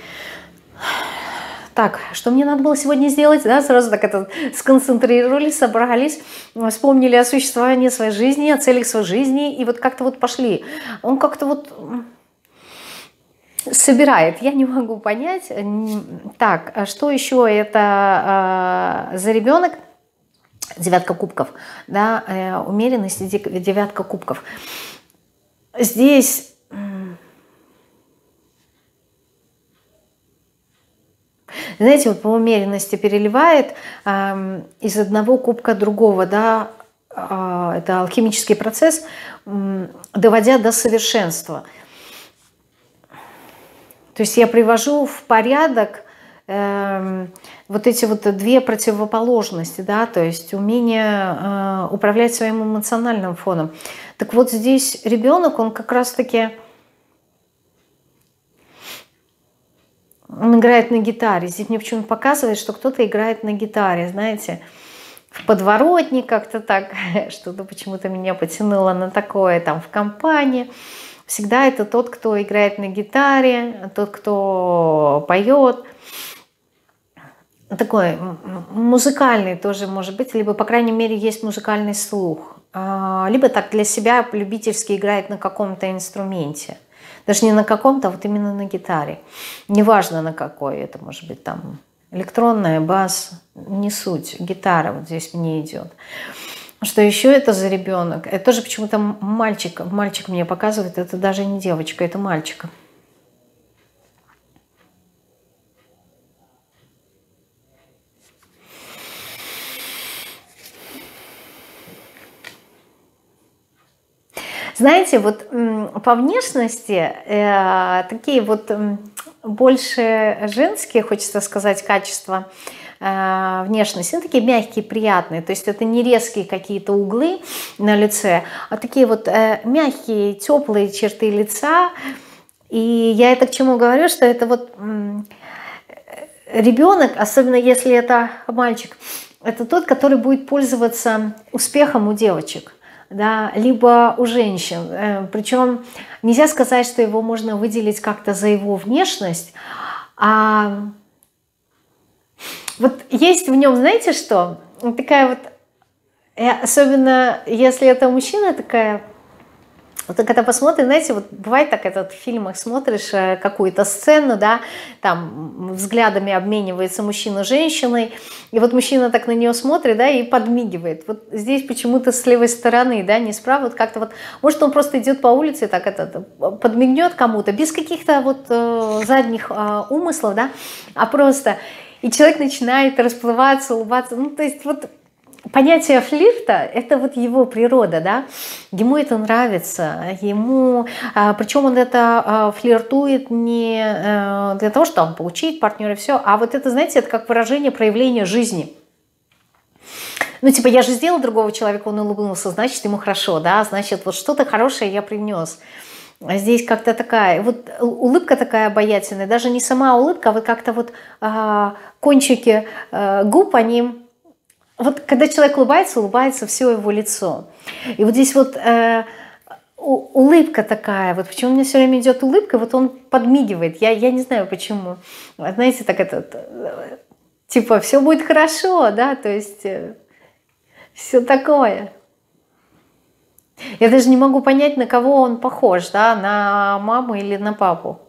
так, что мне надо было сегодня сделать, да, сразу так это сконцентрировались, собрались, вспомнили о существовании своей жизни, о целях своей жизни, и вот как-то вот пошли. Он как-то вот собирает. Я не могу понять. Так, а что еще это э, за ребенок? Девятка кубков, да, э, умеренность девятка кубков. Здесь знаете, вот по умеренности переливает э, из одного кубка другого, да, э, это алхимический процесс, э, доводя до совершенства. То есть я привожу в порядок э, вот эти вот две противоположности, да, то есть умение э, управлять своим эмоциональным фоном. Так вот здесь ребенок, он как раз-таки он играет на гитаре. Здесь мне почему-то показывает, что кто-то играет на гитаре, знаете, в подворотне как-то так, [laughs] что-то почему-то меня потянуло на такое, там, в компании. Всегда это тот, кто играет на гитаре, тот, кто поет. Такой музыкальный тоже может быть, либо, по крайней мере, есть музыкальный слух. А, либо так для себя любительски играет на каком-то инструменте. Даже не на каком-то, а вот именно на гитаре. Неважно на какой, это может быть там электронная, бас, не суть, гитара вот здесь мне идет. Что еще это за ребенок? Это тоже почему-то мальчик. Мальчик мне показывает, это даже не девочка, это мальчик. Знаете, вот по внешности э, такие вот больше женские, хочется сказать, качества – внешность, они такие мягкие, приятные, то есть это не резкие какие-то углы на лице, а такие вот э, мягкие, теплые черты лица. И я это к чему говорю, что это вот э, ребенок, особенно если это мальчик, это тот, который будет пользоваться успехом у девочек. да, либо у женщин. Э, Причем нельзя сказать, что его можно выделить как-то за его внешность, а вот есть в нем, знаете что, такая вот, э, особенно если это мужчина, такая вот когда посмотришь, знаете, вот бывает так, этот в фильмах смотришь э, какую-то сцену, да, там взглядами обменивается мужчина с женщиной, и вот мужчина так на нее смотрит, да, и подмигивает. Вот здесь почему-то с левой стороны, да, не справа, вот как-то вот, может, он просто идет по улице, так это, подмигнет кому-то, без каких-то вот э, задних э, умыслов, да, а просто, и человек начинает расплываться, улыбаться, ну, то есть вот понятие флирта – это вот его природа, да, ему это нравится, ему, а, причем он это а, флиртует не э, для того, чтобы получить партнера все, а вот это, знаете, это как выражение проявления жизни. Ну, типа, я же сделал другого человека, он улыбнулся, значит, ему хорошо, да, значит, вот что-то хорошее я принес. А здесь как-то такая, вот улыбка такая обаятельная, даже не сама улыбка, а вот как-то вот а, кончики а, губ, они вот когда человек улыбается, улыбается все его лицо. И вот здесь вот э, улыбка такая, вот почему у меня все время идет улыбка, вот он подмигивает, я, я не знаю почему. Знаете, так это, типа, все будет хорошо, да, то есть э, все такое. Я даже не могу понять, на кого он похож, да, на маму или на папу.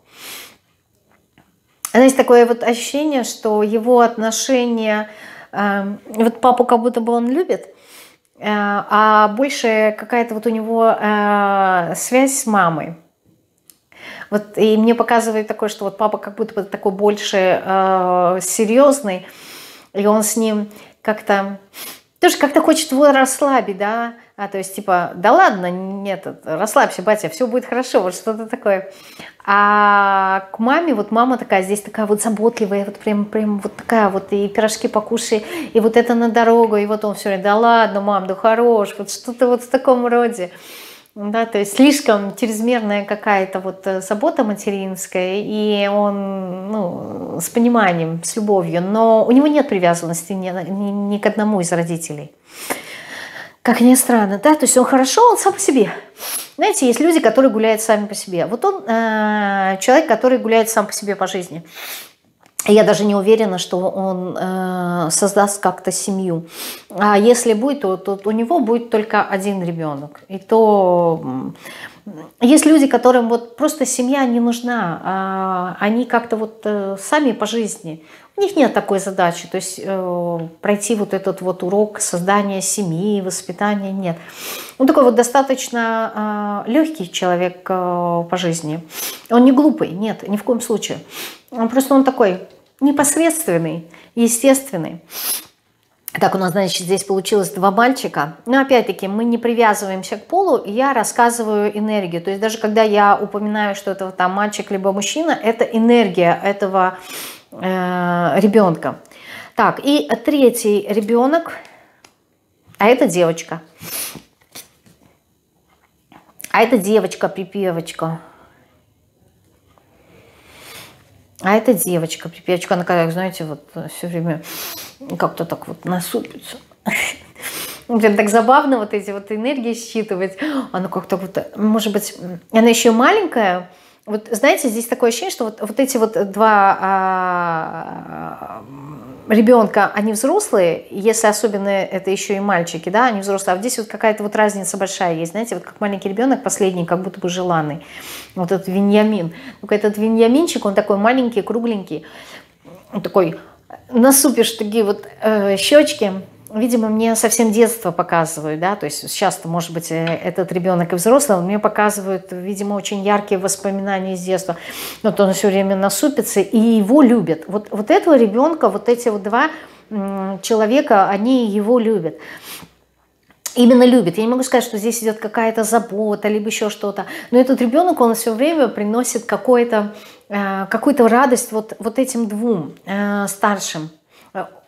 Знаете, такое вот ощущение, что его отношения Эм, вот папу как будто бы он любит, э, а больше какая-то вот у него э, связь с мамой. Вот, и мне показывает такое, что вот папа как будто бы такой больше э, серьезный, и он с ним как-то тоже как-то хочет его расслабить, да, а, то есть типа, да ладно, нет, расслабься, батя, все будет хорошо, вот что-то такое. А к маме, вот мама такая здесь такая вот заботливая, вот прям, прям вот такая вот, и пирожки покушай, и вот это на дорогу, и вот он все время, да ладно, мам, да хорош, вот что-то вот в таком роде. Да, то есть слишком чрезмерная какая-то вот э, забота материнская, и он ну, с пониманием, с любовью, но у него нет привязанности ни, ни, ни к одному из родителей. Как ни странно, да, то есть он хорошо, он сам по себе. Знаете, есть люди, которые гуляют сами по себе. Вот он э, человек, который гуляет сам по себе по жизни. Я даже не уверена, что он э, создаст как-то семью. А если будет, то, то у него будет только один ребенок. И то есть люди, которым вот просто семья не нужна, а они как-то вот э, сами по жизни. У них нет такой задачи, то есть э, пройти вот этот вот урок создания семьи, воспитания нет. Он такой вот достаточно э, легкий человек э, по жизни. Он не глупый, нет, ни в коем случае. Он просто он такой непосредственный, естественный. Так, у нас, значит, здесь получилось два мальчика. Но опять-таки мы не привязываемся к полу, я рассказываю энергию. То есть даже когда я упоминаю, что это там мальчик либо мужчина, это энергия этого э, ребенка. Так, и третий ребенок, а это девочка. А это девочка-припевочка. А это девочка, припевочка, она, как, знаете, вот все время как-то так вот насупится. [laughs] Прям так забавно вот эти вот энергии считывать. Она как-то вот, может быть, она еще маленькая, вот знаете, здесь такое ощущение, что вот, вот эти вот два а, ребенка, они взрослые, если особенно это еще и мальчики, да, они взрослые, а здесь вот какая-то вот разница большая есть, знаете, вот как маленький ребенок, последний, как будто бы желанный, вот этот Виньямин. Только этот Виньяминчик, он такой маленький, кругленький, он такой насупишь такие вот э, щечки, видимо, мне совсем детство показывают, да, то есть сейчас, может быть, э, этот ребенок и взрослый, он мне показывают, видимо, очень яркие воспоминания из детства. Вот он все время насупится, и его любят. Вот, вот этого ребенка, вот эти вот два человека, они его любят именно любит. Я не могу сказать, что здесь идет какая-то забота, либо еще что-то. Но этот ребенок, он все время приносит какую-то э, какую радость вот, вот этим двум э, старшим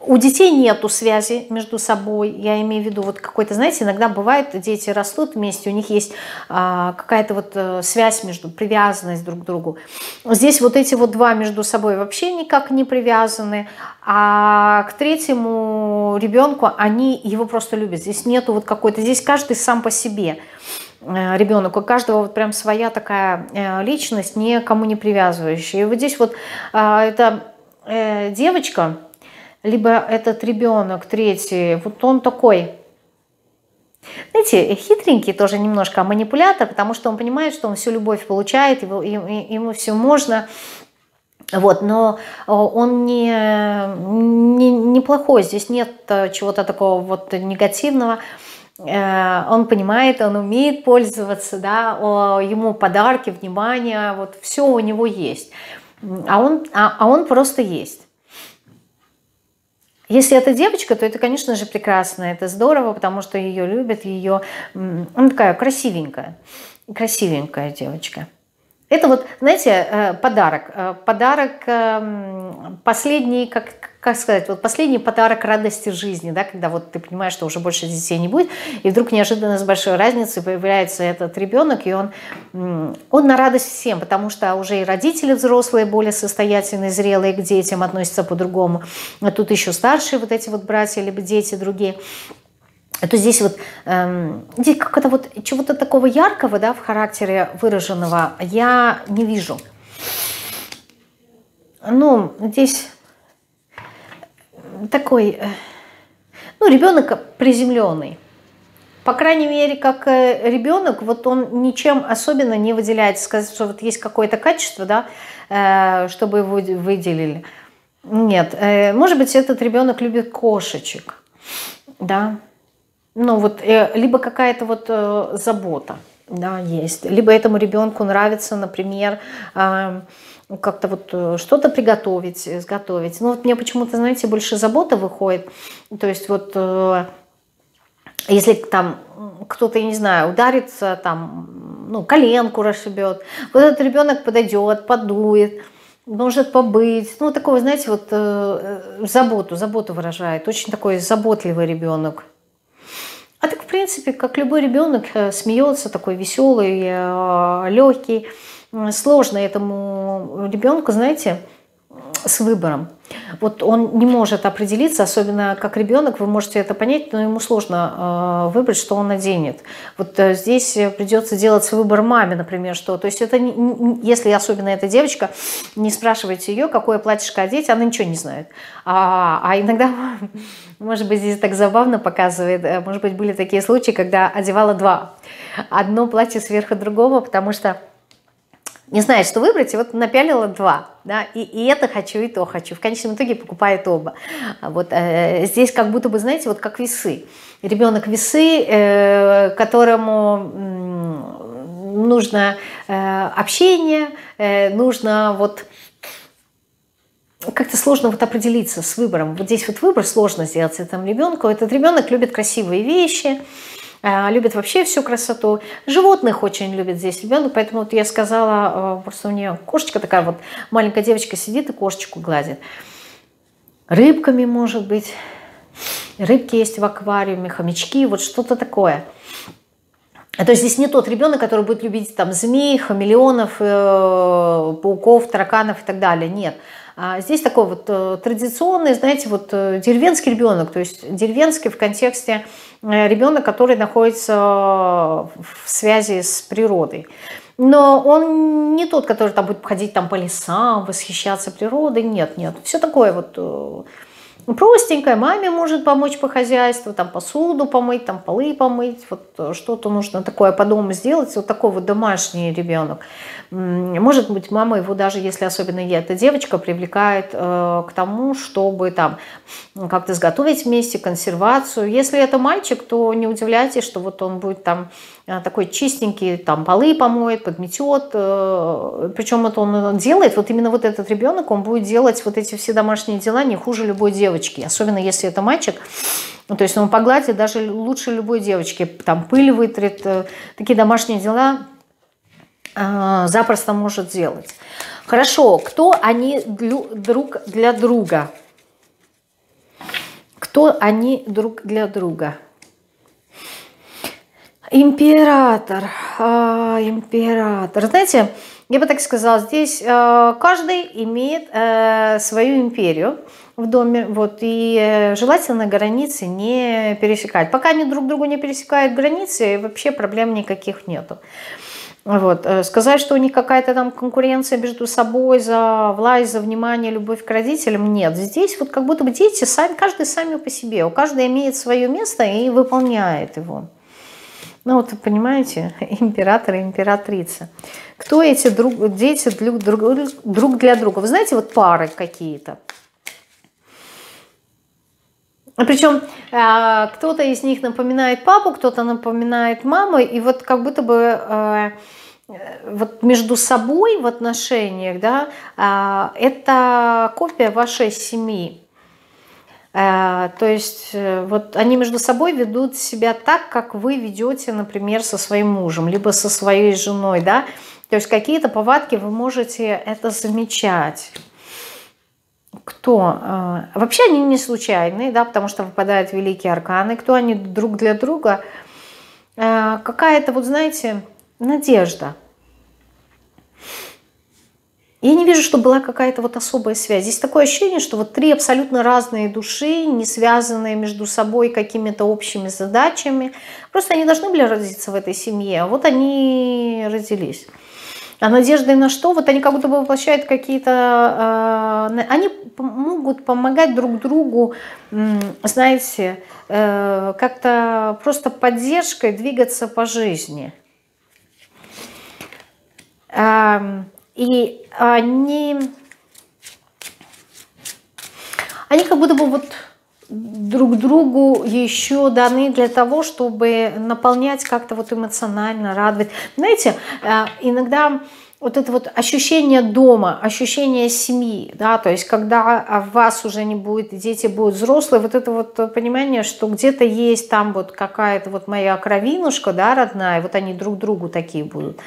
у детей нету связи между собой, я имею в виду вот какой-то, знаете, иногда бывает, дети растут вместе, у них есть а, какая-то вот а, связь между, привязанность друг к другу. Здесь вот эти вот два между собой вообще никак не привязаны, а к третьему ребенку они его просто любят. Здесь нету вот какой-то, здесь каждый сам по себе э, ребенок, у каждого вот прям своя такая э, личность, никому не привязывающая. И вот здесь вот а, эта э, девочка, либо этот ребенок третий, вот он такой, знаете, хитренький тоже немножко, манипулятор, потому что он понимает, что он всю любовь получает, ему, ему все можно, вот, но он не, не, неплохой, здесь нет чего-то такого вот негативного, э, он понимает, он умеет пользоваться, да, ему подарки, внимание, вот все у него есть, а он, а, а он просто есть. Если это девочка, то это, конечно же, прекрасно, это здорово, потому что ее любят, ее... Она такая красивенькая, красивенькая девочка. Это вот, знаете, э, подарок. Э, подарок эм, последний, как, как сказать, вот последний подарок радости жизни, да, когда вот ты понимаешь, что уже больше детей не будет, и вдруг неожиданно с большой разницей появляется этот ребенок, и он, он на радость всем, потому что уже и родители взрослые, более состоятельные, зрелые к детям относятся по-другому. А тут еще старшие вот эти вот братья, либо дети другие – то здесь вот эм, здесь как-то вот чего-то такого яркого, да, в характере выраженного я не вижу. Ну, здесь такой, э, ну, ребенок приземленный. По крайней мере, как э, ребенок, вот он ничем особенно не выделяется. Сказать, что вот есть какое-то качество, да, э, чтобы его выделили. Нет, может быть, этот ребенок любит кошечек, да, ну вот либо какая-то вот забота, да, есть, либо этому ребенку нравится, например, как-то вот э, что-то приготовить, изготовить. Ну вот мне почему-то, знаете, больше забота выходит, то есть вот э, если там кто-то, я не знаю, ударится, там, ну, коленку расшибет, вот этот ребенок подойдет, подует, может побыть, ну, такой, знаете, вот э, заботу, заботу выражает, очень такой заботливый ребенок. А так, в принципе, как любой ребенок, э, смеется, такой веселый, э, легкий. Сложно этому ребенку, знаете, с выбором. Вот он не может определиться, особенно как ребенок, вы можете это понять, но ему сложно э, выбрать, что он наденет. Вот э, здесь придется делать выбор маме, например, что. То есть это, не, если особенно эта девочка, не спрашивайте ее, какое платьишко одеть, она ничего не знает. А, а иногда, [laughs] может быть, здесь так забавно показывает, э, может быть, были такие случаи, когда одевала два. Одно платье сверху другого, потому что не знает, что выбрать, и вот напялила два, да, и, и это хочу, и то хочу. В конечном итоге покупает оба. Вот э, здесь как будто бы, знаете, вот как весы. Ребенок весы, э, которому нужно э, общение, э, нужно вот как-то сложно вот определиться с выбором. Вот здесь вот выбор сложно сделать этому ребенку. Этот ребенок любит красивые вещи, Э, любит вообще всю красоту. Животных очень любит здесь ребенок, поэтому вот я сказала, э, просто у нее кошечка такая вот, маленькая девочка сидит и кошечку гладит. Рыбками, может быть, рыбки есть в аквариуме, хомячки, вот что-то такое. То есть здесь не тот ребенок, который будет любить там змей, хамелеонов, э, пауков, тараканов и так далее. Нет. А здесь такой вот традиционный, знаете, вот деревенский ребенок, то есть деревенский в контексте Э, ребенок, который находится в связи с природой. Но он не тот, который там будет ходить там по лесам, восхищаться природой. Нет, нет. Все такое вот э, простенькое. Маме может помочь по хозяйству, там посуду помыть, там полы помыть. Вот э, что-то нужно такое по дому сделать. Вот такой вот домашний ребенок. Может быть, мама его даже, если особенно эта девочка, привлекает э, к тому, чтобы там как-то сготовить вместе консервацию. Если это мальчик, то не удивляйтесь, что вот он будет там э, такой чистенький, там полы помоет, подметет. Э, причем это он делает, вот именно вот этот ребенок, он будет делать вот эти все домашние дела не хуже любой девочки. Особенно если это мальчик. Ну, то есть он погладит даже лучше любой девочки. Там пыль вытрет, такие домашние дела запросто может делать. Хорошо, кто они друг для друга? Кто они друг для друга? Император. А, император. Знаете, я бы так сказала, здесь э, каждый имеет э, свою империю в доме, вот, и э, желательно границы не пересекать. Пока они друг другу не пересекают границы, вообще проблем никаких нету. Вот. Сказать, что у них какая-то там конкуренция между собой за власть, за внимание, любовь к родителям, нет. Здесь вот как будто бы дети, сами, каждый сами по себе, у каждого имеет свое место и выполняет его. Ну вот, понимаете, [laughs] император и императрица. Кто эти друг, дети друг, друг, друг для друга? Вы знаете, вот пары какие-то. Причем э, кто-то из них напоминает папу, кто-то напоминает маму, и вот как будто бы э, вот между собой в отношениях, да, э, это копия вашей семьи. Э, то есть э, вот они между собой ведут себя так, как вы ведете, например, со своим мужем, либо со своей женой, да. То есть какие-то повадки вы можете это замечать. Кто? Э, вообще они не случайные, да, потому что выпадают великие арканы. Кто они друг для друга? Какая-то, вот знаете, надежда – я не вижу, что была какая-то вот особая связь. Здесь такое ощущение, что вот три абсолютно разные души, не связанные между собой какими-то общими задачами. Просто они должны были родиться в этой семье, а вот они родились. А надежды на что? Вот они как будто бы воплощают какие-то... Э, они могут помогать друг другу, э, знаете, э, как-то просто поддержкой двигаться по жизни. И они, они как будто бы вот друг другу еще даны для того, чтобы наполнять как-то вот эмоционально, радовать. Знаете, э, иногда вот это вот ощущение дома, ощущение семьи, да, то есть когда вас уже не будет, дети будут взрослые, вот это вот понимание, что где-то есть там вот какая-то вот моя кровинушка, да, родная, вот они друг другу такие будут,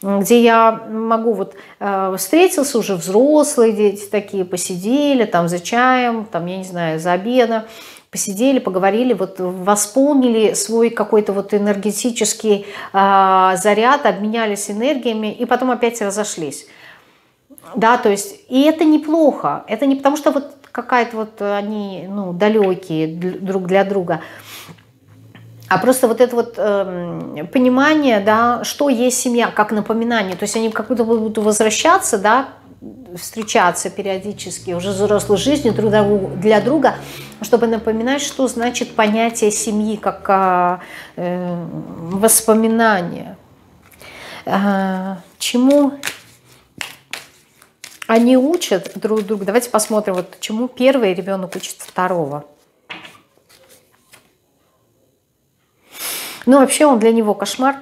где я могу вот э, встретился уже взрослые дети такие, посидели там за чаем, там, я не знаю, за обедом, посидели, поговорили, вот восполнили свой какой-то вот энергетический э, заряд, обменялись энергиями и потом опять разошлись. Да, то есть, и это неплохо. Это не потому, что вот какая-то вот они, ну, далекие друг для друга, а просто вот это вот э, понимание, да, что есть семья, как напоминание. То есть они как будто будут возвращаться, да, встречаться периодически уже взрослой друг для друга, чтобы напоминать, что значит понятие семьи как а, э, воспоминание. А, чему они учат друг друга. Давайте посмотрим, вот чему первый ребенок учит второго. Ну, вообще он для него кошмар.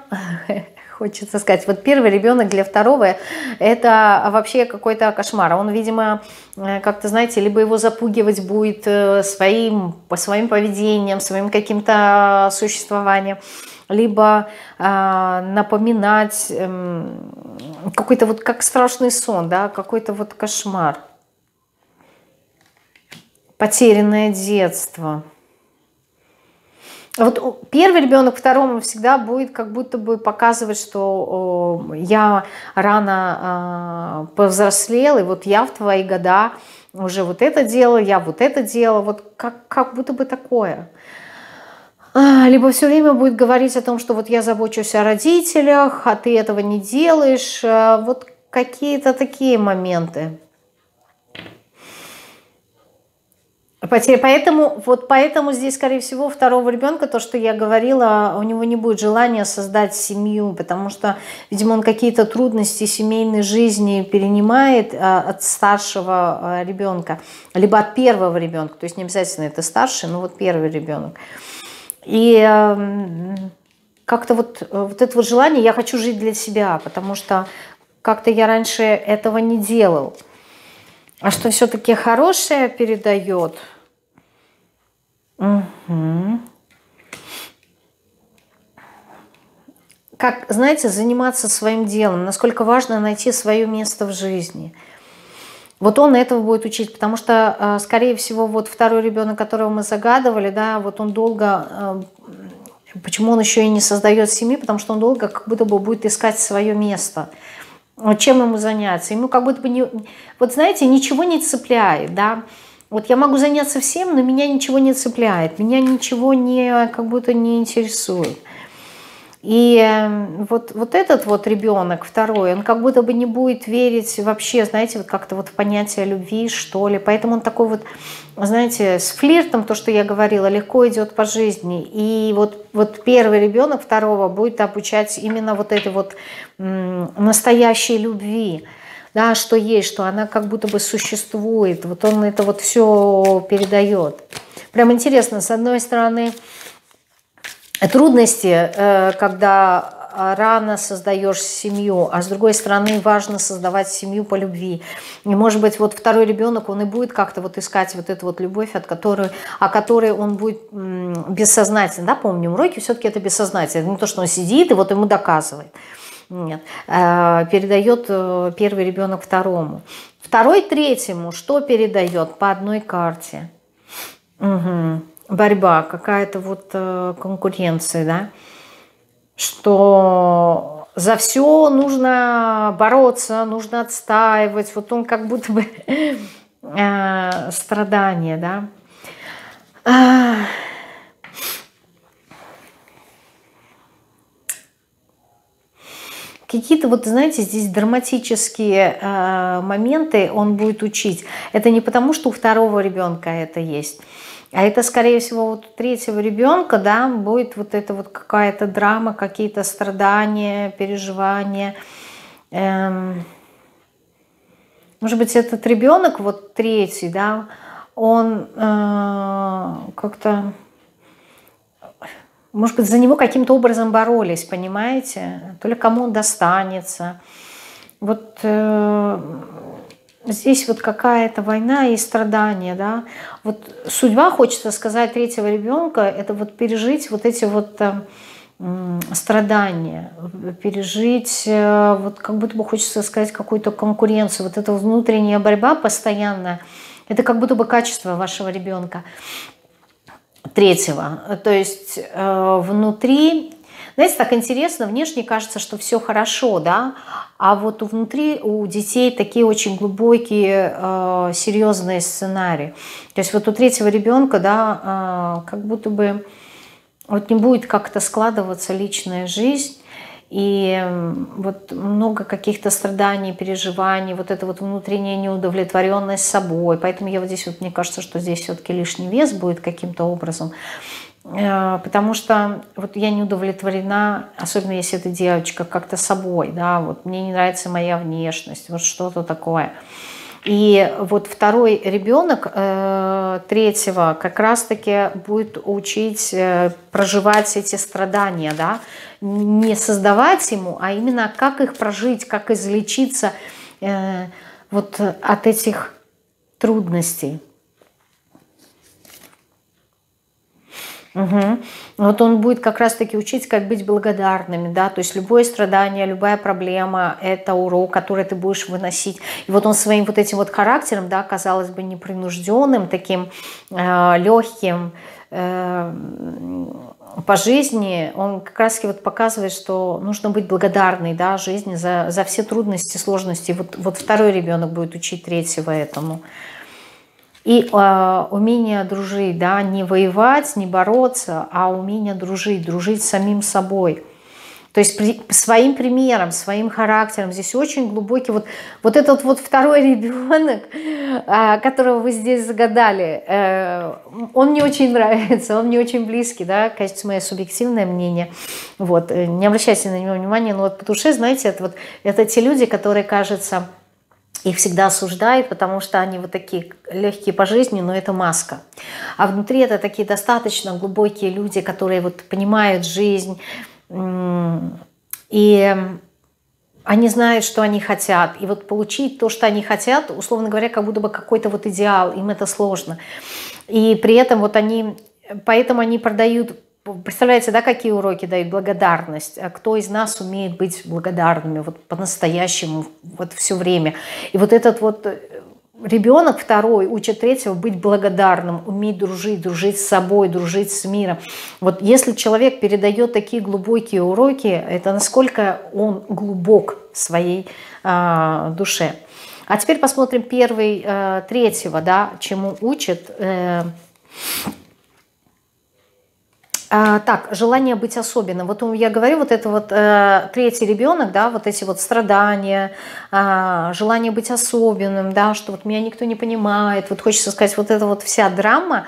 [laughs] хочется сказать. Вот первый ребенок для второго это вообще какой-то кошмар. Он, видимо, э, как-то, знаете, либо его запугивать будет э, своим, по своим поведением, своим каким-то существованием, либо э, напоминать э, какой-то вот как страшный сон, да, какой-то вот кошмар. Потерянное детство – вот первый ребенок второму всегда будет как будто бы показывать, что я рано а, повзрослел, и вот я в твои года уже вот это делал, я вот это делал, вот как, как будто бы такое. А, либо все время будет говорить о том, что вот я забочусь о родителях, а ты этого не делаешь. А, вот какие-то такие моменты. Потери. Поэтому, вот поэтому здесь, скорее всего, второго ребенка, то, что я говорила, у него не будет желания создать семью, потому что, видимо, он какие-то трудности семейной жизни перенимает а, от старшего а, ребенка, либо от первого ребенка, то есть не обязательно это старший, но вот первый ребенок. И а, как-то вот, вот это вот желание, я хочу жить для себя, потому что как-то я раньше этого не делал. А что все-таки хорошее передает – Угу. Как, знаете, заниматься своим делом, насколько важно найти свое место в жизни. Вот он этого будет учить, потому что, э, скорее всего, вот второй ребенок, которого мы загадывали, да, вот он долго, э, почему он еще и не создает семьи, потому что он долго как будто бы будет искать свое место. Чем ему заняться? Ему как будто бы не, вот знаете, ничего не цепляет, да. Вот я могу заняться всем, но меня ничего не цепляет, меня ничего не, как будто не интересует. И эм, вот, вот этот вот ребенок, второй, он как будто бы не будет верить вообще, знаете, вот как-то вот в понятие любви, что ли. Поэтому он такой вот, знаете, с флиртом, то, что я говорила, легко идет по жизни. И вот, вот первый ребенок второго будет обучать именно вот этой вот настоящей любви да, что есть, что она как будто бы существует. Вот он это вот все передает. Прям интересно, с одной стороны, трудности, э, когда рано создаешь семью, а с другой стороны важно создавать семью по любви. И может быть вот второй ребенок, он и будет как-то вот искать вот эту вот любовь, от которой, о которой он будет бессознательно, да, помним уроки, все-таки это бессознательно, не то, что он сидит и вот ему доказывает. Нет, э, передает э, первый ребенок второму. Второй третьему что передает по одной карте? Угу борьба, какая-то вот э, конкуренция, да, что за все нужно бороться, нужно отстаивать, вот он как будто бы [laughs] страдание, да. Какие-то вот, знаете, здесь драматические э, моменты он будет учить. Это не потому, что у второго ребенка это есть, а это, скорее всего, вот у третьего ребенка, да, будет вот это вот какая-то драма, какие-то страдания, переживания. Эм, может быть, этот ребенок, вот третий, да, он э, как-то, может быть, за него каким-то образом боролись, понимаете? То ли кому он достанется. Вот э, здесь вот какая-то война и страдания, да. Вот судьба, хочется сказать, третьего ребенка, это вот пережить вот эти вот э, страдания, пережить, э, вот как будто бы хочется сказать, какую-то конкуренцию, вот эта внутренняя борьба постоянная, это как будто бы качество вашего ребенка третьего. То есть э, внутри знаете, так интересно, внешне кажется, что все хорошо, да, а вот внутри у детей такие очень глубокие, э, серьезные сценарии. То есть вот у третьего ребенка, да, э, как будто бы вот не будет как-то складываться личная жизнь, и вот много каких-то страданий, переживаний, вот эта вот внутренняя неудовлетворенность собой. Поэтому я вот здесь вот, мне кажется, что здесь все-таки лишний вес будет каким-то образом. Э, потому что вот я не удовлетворена, особенно если это девочка, как-то собой, да, вот мне не нравится моя внешность, вот что-то такое. И вот второй ребенок э, третьего как раз-таки будет учить э, проживать эти страдания, да, не создавать ему, а именно как их прожить, как излечиться э, вот от этих трудностей. Угу. Вот он будет как раз-таки учить, как быть благодарными, да, то есть любое страдание, любая проблема – это урок, который ты будешь выносить. И вот он своим вот этим вот характером, да, казалось бы, непринужденным, таким э, легким, э, по жизни, он как раз вот показывает, что нужно быть благодарной да, жизни за, за все трудности, сложности. Вот, вот второй ребенок будет учить третьего этому. И э, умение дружить, да, не воевать, не бороться, а умение дружить, дружить с самим собой. То есть при, своим примером, своим характером. Здесь очень глубокий вот, вот этот вот второй ребенок, э, [laughs] которого вы здесь загадали, э, он мне очень нравится, он мне очень близкий, да, кажется, мое субъективное мнение. Вот, э, не обращайте на него внимания, но вот по душе, знаете, это, вот, это те люди, которые, кажется, их всегда осуждают, потому что они вот такие легкие по жизни, но это маска. А внутри это такие достаточно глубокие люди, которые вот понимают жизнь, и они знают, что они хотят. И вот получить то, что они хотят, условно говоря, как будто бы какой-то вот идеал, им это сложно. И при этом вот они, поэтому они продают Представляете, да, какие уроки дают благодарность? А кто из нас умеет быть благодарными вот по-настоящему, вот все время? И вот этот вот, ребенок второй учит третьего быть благодарным, уметь дружить, дружить с собой, дружить с миром. Вот если человек передает такие глубокие уроки, это насколько он глубок в своей э, душе. А теперь посмотрим первый, э, третьего, да, чему учит. Э, а, так, желание быть особенным. Вот я говорю, вот это вот э, третий ребенок, да, вот эти вот страдания, э, желание быть особенным, да, что вот меня никто не понимает, вот хочется сказать, вот эта вот вся драма,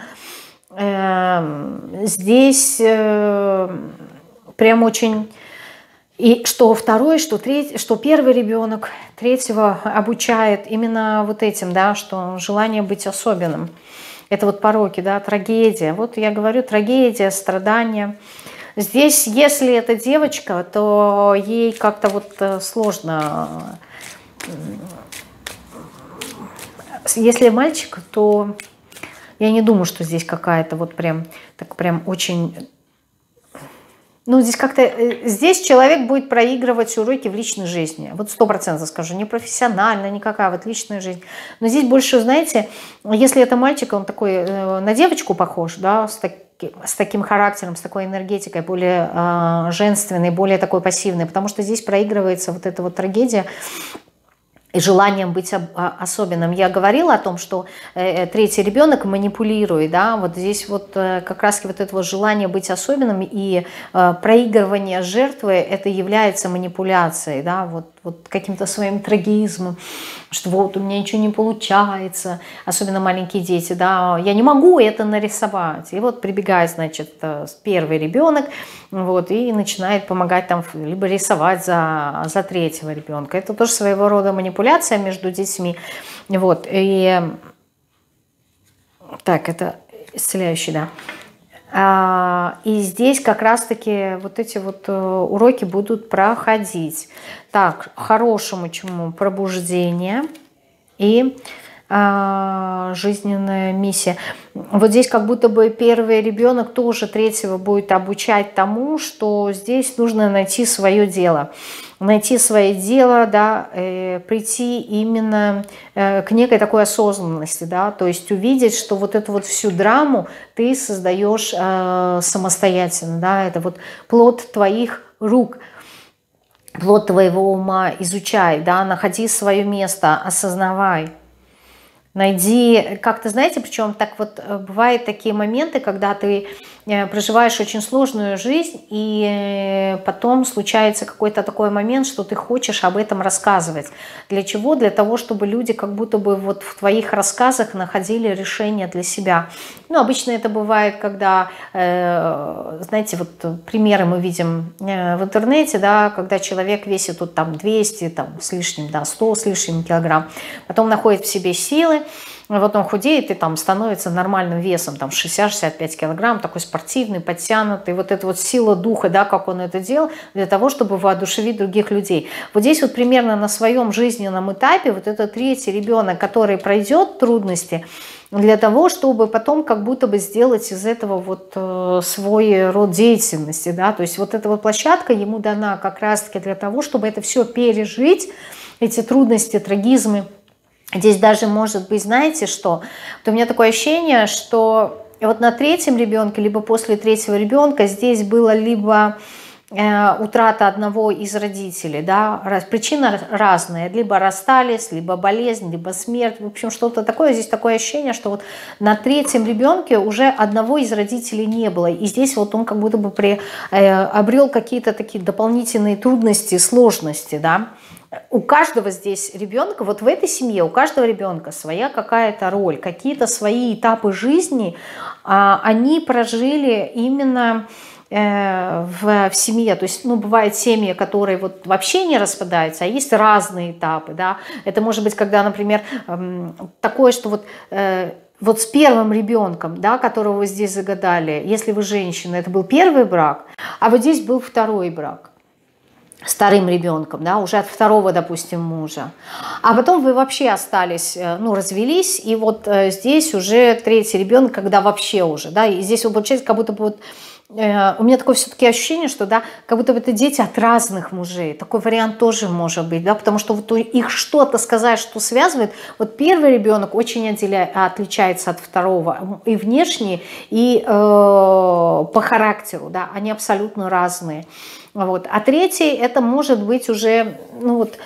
э, здесь э, прям очень... И что второй, что третий, что первый ребенок третьего обучает именно вот этим, да, что желание быть особенным. Это вот пороки, да, трагедия. Вот я говорю, трагедия, страдания. Здесь, если это девочка, то ей как-то вот э, сложно. Если мальчик, то я не думаю, что здесь какая-то вот прям, так прям очень ну, здесь как-то, э, здесь человек будет проигрывать уроки в личной жизни. Вот сто процентов скажу, не профессионально, никакая, вот личная жизнь. Но здесь больше, знаете, если это мальчик, он такой э, на девочку похож, да, с, так, с таким характером, с такой энергетикой, более э, женственной, более такой пассивной, потому что здесь проигрывается вот эта вот трагедия и желанием быть а, особенным. Я говорила о том, что э, э, третий ребенок манипулирует, да, вот здесь вот э, как раз вот это вот желание быть особенным и проигрывание жертвы, это является манипуляцией, да, вот, вот каким-то своим трагизмом, что вот у меня ничего не получается, особенно маленькие дети, да, я не могу это нарисовать. И вот прибегает, значит, первый ребенок, вот, и начинает помогать там либо рисовать за, за третьего ребенка. Это тоже своего рода манипуляция между детьми. Вот, и так, это исцеляющий, да. А, и здесь как раз-таки вот эти вот э, уроки будут проходить. Так, хорошему чему? Пробуждение и а, жизненная миссия. Вот здесь как будто бы первый ребенок тоже третьего будет обучать тому, что здесь нужно найти свое дело. Найти свое дело, да, э, прийти именно э, к некой такой осознанности, да, то есть увидеть, что вот эту вот всю драму ты создаешь э, самостоятельно, да, это вот плод твоих рук – плод твоего ума. Изучай, да, находи свое место, осознавай. Найди, как-то, знаете, причем так вот э, бывают такие моменты, когда ты проживаешь очень сложную жизнь, и э, потом случается какой-то такой момент, что ты хочешь об этом рассказывать. Для чего? Для того, чтобы люди как будто бы вот в твоих рассказах находили решение для себя. Ну, обычно это бывает, когда, э, знаете, вот примеры мы видим в интернете, да, когда человек весит вот там 200 там, с лишним, да, 100 с лишним килограмм, потом находит в себе силы, вот он худеет и там становится нормальным весом, там 60-65 килограмм, такой спортивный, подтянутый, вот эта вот сила духа, да, как он это делал, для того, чтобы воодушевить других людей. Вот здесь вот примерно на своем жизненном этапе вот этот третий ребенок, который пройдет трудности, для того, чтобы потом как будто бы сделать из этого вот э, свой род деятельности, да, то есть вот эта вот площадка ему дана как раз-таки для того, чтобы это все пережить, эти трудности, трагизмы, Здесь даже может быть, знаете что? Вот у меня такое ощущение, что вот на третьем ребенке, либо после третьего ребенка здесь было либо э, утрата одного из родителей, да, причины разные, либо расстались, либо болезнь, либо смерть, в общем, что-то такое. Здесь такое ощущение, что вот на третьем ребенке уже одного из родителей не было, и здесь вот он как будто бы при, э, какие-то такие дополнительные трудности, сложности, да, у каждого здесь ребенка, вот в этой семье у каждого ребенка своя какая-то роль, какие-то свои этапы жизни, а, они прожили именно э, в, в семье. То есть, ну, бывают семьи, которые вот вообще не распадаются, а есть разные этапы, да. Это может быть, когда, например, эм, такое, что вот э, вот с первым ребенком, да, которого вы здесь загадали, если вы женщина, это был первый брак, а вот здесь был второй брак старым ребенком, да, уже от второго, допустим, мужа. А потом вы вообще остались, э, ну, развелись, и вот э, здесь уже третий ребенок, когда вообще уже, да, и здесь получается, как будто бы вот у меня такое все-таки ощущение, что, да, как будто бы это дети от разных мужей. Такой вариант тоже может быть, да, потому что вот их что-то сказать, что связывает. Вот первый ребенок очень отделяет, отличается от второго и внешне, и э, по характеру, да, они абсолютно разные. Вот. А третий, это может быть уже, ну вот,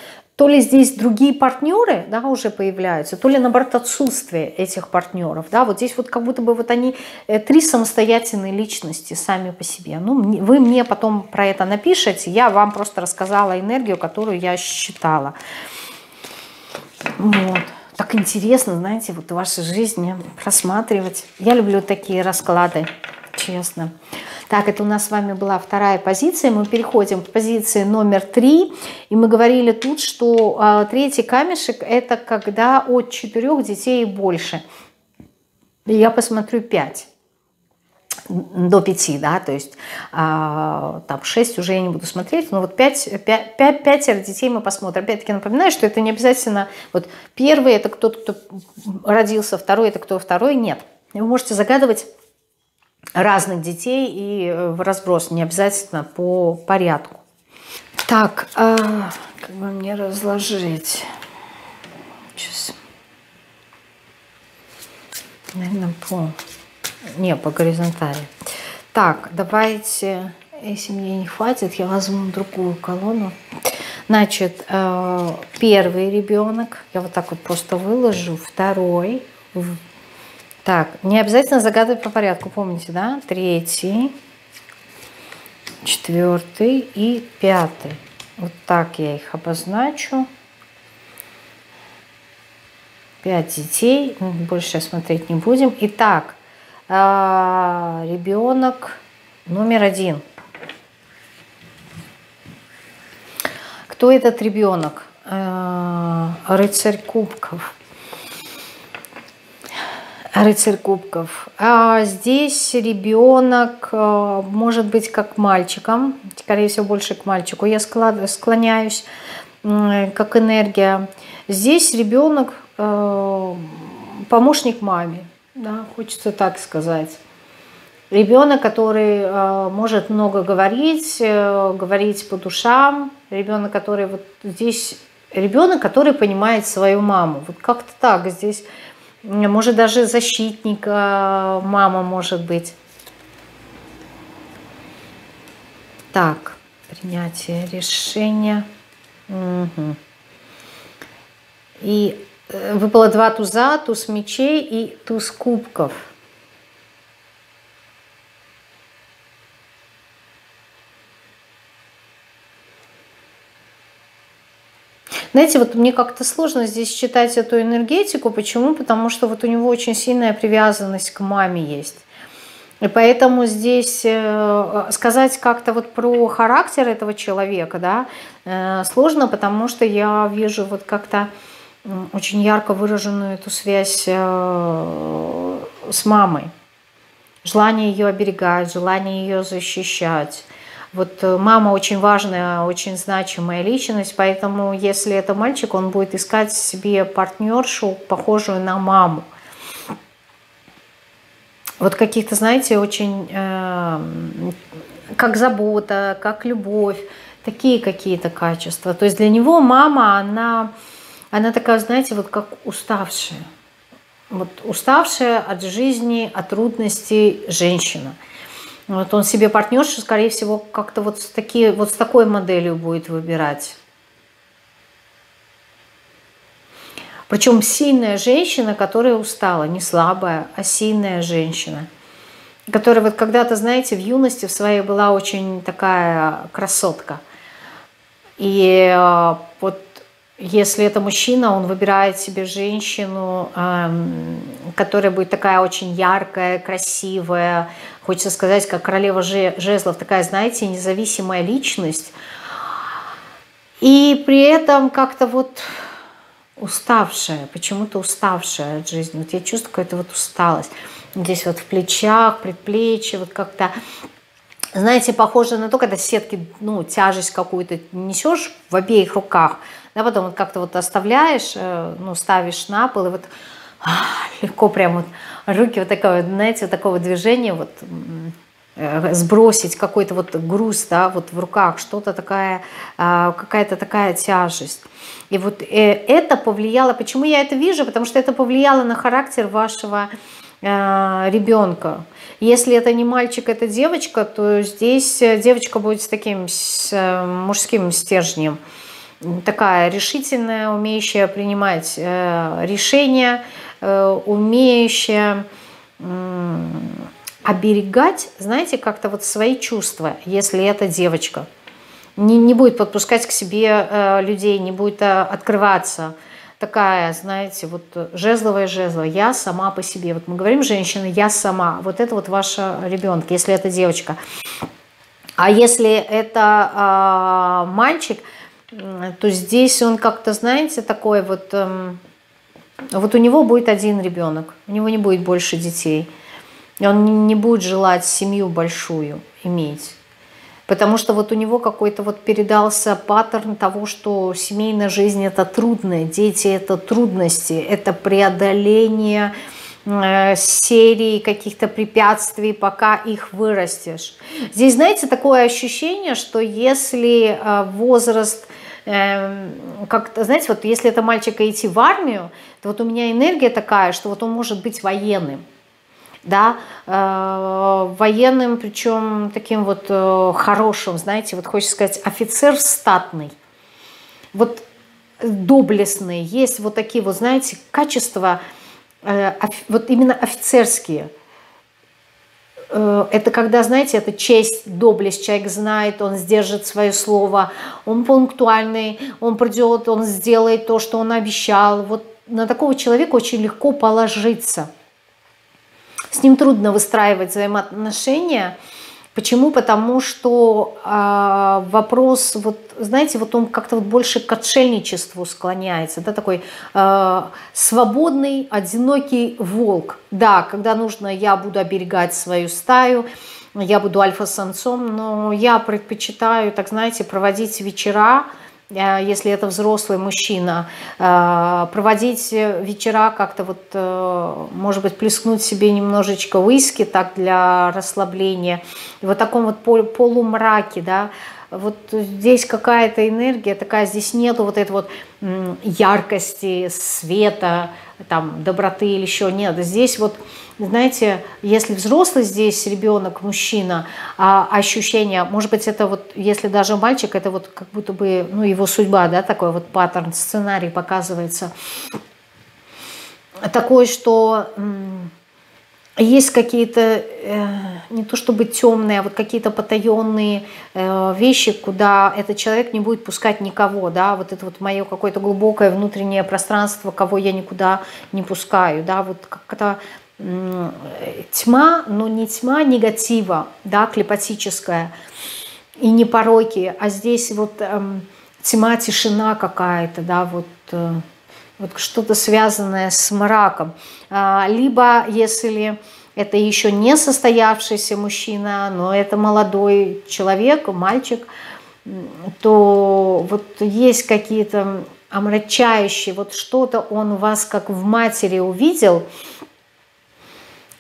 то ли здесь другие партнеры да, уже появляются, то ли наоборот отсутствие этих партнеров. Да, вот здесь вот как будто бы вот они э, три самостоятельные личности сами по себе. Ну, вы мне потом про это напишите, я вам просто рассказала энергию, которую я считала. Вот. Так интересно, знаете, вот в вашей жизни просматривать. Я люблю такие расклады, честно. Так, это у нас с вами была вторая позиция. Мы переходим к позиции номер три. И мы говорили тут, что а, третий камешек – это когда от четырех детей и больше. я посмотрю пять до пяти, да, то есть а, там шесть уже я не буду смотреть, но вот пять, пять, пять, пятеро детей мы посмотрим. Опять-таки напоминаю, что это не обязательно, вот первый это кто-то, кто родился, второй это кто второй, нет. Вы можете загадывать разных детей и э, в разброс, не обязательно по порядку. Так, а, как бы мне разложить? Сейчас. Наверное, по... Не, по горизонтали. Так, давайте, если мне не хватит, я возьму другую колонну. Значит, э, первый ребенок, я вот так вот просто выложу, второй, так, не обязательно загадывать по порядку, помните, да? Третий, четвертый и пятый. Вот так я их обозначу. Пять детей, ну, больше смотреть не будем. Итак, а, ребенок номер один. Кто этот ребенок? А, рыцарь кубков. Рыцарь кубков. А здесь ребенок э, может быть как мальчиком, скорее всего больше к мальчику. Я склоняюсь как энергия. Здесь ребенок э, помощник маме, да, хочется так сказать. Ребенок, который э, может много говорить, говорить по душам. Ребенок, который вот здесь ребенок, который понимает свою маму. Вот как-то так здесь может даже защитника мама может быть. Так, принятие решения. Угу. И э, выпало два туза, туз мечей и туз кубков. Знаете, вот мне как-то сложно здесь читать эту энергетику. Почему? Потому что вот у него очень сильная привязанность к маме есть. И поэтому здесь э, сказать как-то вот про характер этого человека, да, э, сложно, потому что я вижу вот как-то очень ярко выраженную эту связь э, с мамой. Желание ее оберегать, желание ее защищать. Вот э, мама очень важная, очень значимая личность, поэтому если это мальчик, он будет искать себе партнершу, похожую на маму. Вот каких-то, знаете, очень э, как забота, как любовь, такие какие-то качества. То есть для него мама, она, она такая, знаете, вот как уставшая. Вот уставшая от жизни, от трудностей женщина – вот он себе партнершу, скорее всего, как-то вот вот с такой моделью будет выбирать. Причем сильная женщина, которая устала, не слабая, а сильная женщина. Которая вот когда-то, знаете, в юности в своей была очень такая красотка. И э, вот если это мужчина, он выбирает себе женщину, эм, которая будет такая очень яркая, красивая, хочется сказать, как королева жезлов, такая, знаете, независимая личность. И при этом как-то вот уставшая, почему-то уставшая от жизни. Вот я чувствую какую-то вот усталость. Здесь вот в плечах, предплечье, вот как-то знаете, похоже на то, когда сетки, ну, тяжесть какую-то несешь в обеих руках, да, потом вот как-то вот оставляешь, э, ну, ставишь на пол, и вот легко прям вот руки вот такое, знаете, вот такого движения, вот э, сбросить какой-то вот груз, да, вот в руках, что-то такая, а, какая-то такая тяжесть. И вот э, это повлияло, почему я это вижу? Потому что это повлияло на характер вашего э, ребенка. Если это не мальчик, это девочка, то здесь девочка будет с таким с мужским стержнем. Такая решительная, умеющая принимать решения, умеющая оберегать, знаете, как-то вот свои чувства, если это девочка. Не, не будет подпускать к себе э, людей, не будет э, открываться. Такая, знаете, вот жезловая жезла. Я сама по себе. Вот мы говорим, женщина, я сама. Вот это вот ваша ребенок, если это девочка. А если это э, мальчик, то здесь он как-то, знаете, такой вот... Э, вот у него будет один ребенок, у него не будет больше детей. И он не будет желать семью большую иметь. Потому что вот у него какой-то вот передался паттерн того, что семейная жизнь это трудное, дети это трудности, это преодоление э, серии каких-то препятствий, пока их вырастешь. Здесь, знаете, такое ощущение, что если э, возраст э, как-то, знаете, вот если это мальчика идти в армию, то вот у меня энергия такая, что вот он может быть военным да, э, военным, причем таким вот э, хорошим, знаете, вот хочется сказать, офицер статный, вот доблестный, есть вот такие вот, знаете, качества, э, вот именно офицерские. Э, это когда, знаете, это честь, доблесть, человек знает, он сдержит свое слово, он пунктуальный, он придет, он сделает то, что он обещал. Вот на такого человека очень легко положиться – с ним трудно выстраивать взаимоотношения. Почему? Потому что э, вопрос, вот знаете, вот он как-то вот больше к отшельничеству склоняется, да, такой э, свободный, одинокий волк. Да, когда нужно, я буду оберегать свою стаю, я буду альфа-самцом, но я предпочитаю, так знаете, проводить вечера, Э, если это взрослый мужчина, э, проводить вечера как-то вот, э, может быть, плескнуть себе немножечко виски так для расслабления. Вот в таком вот полумраке, да, вот здесь какая-то энергия такая, здесь нету вот этой вот яркости, света, там, доброты или еще нет. Здесь вот, знаете, если взрослый здесь ребенок, мужчина, а ощущение, может быть, это вот, если даже мальчик, это вот как будто бы, ну, его судьба, да, такой вот паттерн, сценарий показывается. Такой, что есть какие-то, э, не то чтобы темные, а вот какие-то потаенные э, вещи, куда этот человек не будет пускать никого, да, вот это вот мое какое-то глубокое внутреннее пространство, кого я никуда не пускаю, да, вот как-то тьма, но не тьма негатива, да, клепатическая, и не пороки, а здесь вот эм, тьма, тишина какая-то, да, вот э, вот что-то связанное с мраком. А, либо если это еще не состоявшийся мужчина, но это молодой человек, мальчик, то вот есть какие-то омрачающие, вот что-то он у вас как в матери увидел,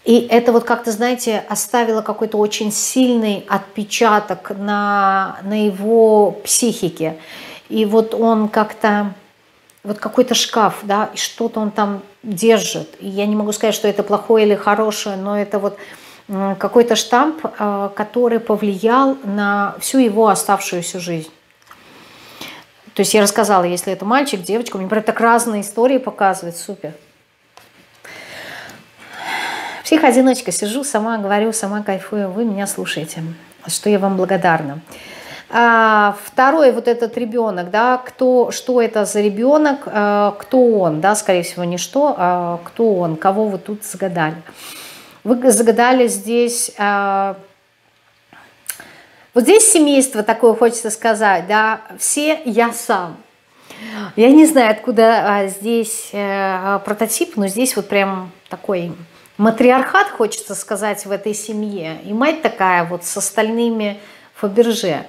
и это вот как-то, знаете, оставило какой-то очень сильный отпечаток на, на его психике. И вот он как-то вот какой-то шкаф, да, и что-то он там держит. И я не могу сказать, что это плохое или хорошее, но это вот какой-то штамп, э, который повлиял на всю его оставшуюся жизнь. То есть я рассказала, если это мальчик, девочка, мне про так разные истории показывают, супер. Псих-одиночка, сижу, сама говорю, сама кайфую, вы меня слушаете, что я вам благодарна. А, второй вот этот ребенок, да, кто, что это за ребенок, а, кто он, да, скорее всего не что, а кто он, кого вы тут загадали. Вы загадали здесь, а, вот здесь семейство такое, хочется сказать, да, все я сам. Я не знаю, откуда здесь э, прототип, но здесь вот прям такой матриархат, хочется сказать, в этой семье. И мать такая вот с остальными Фаберже.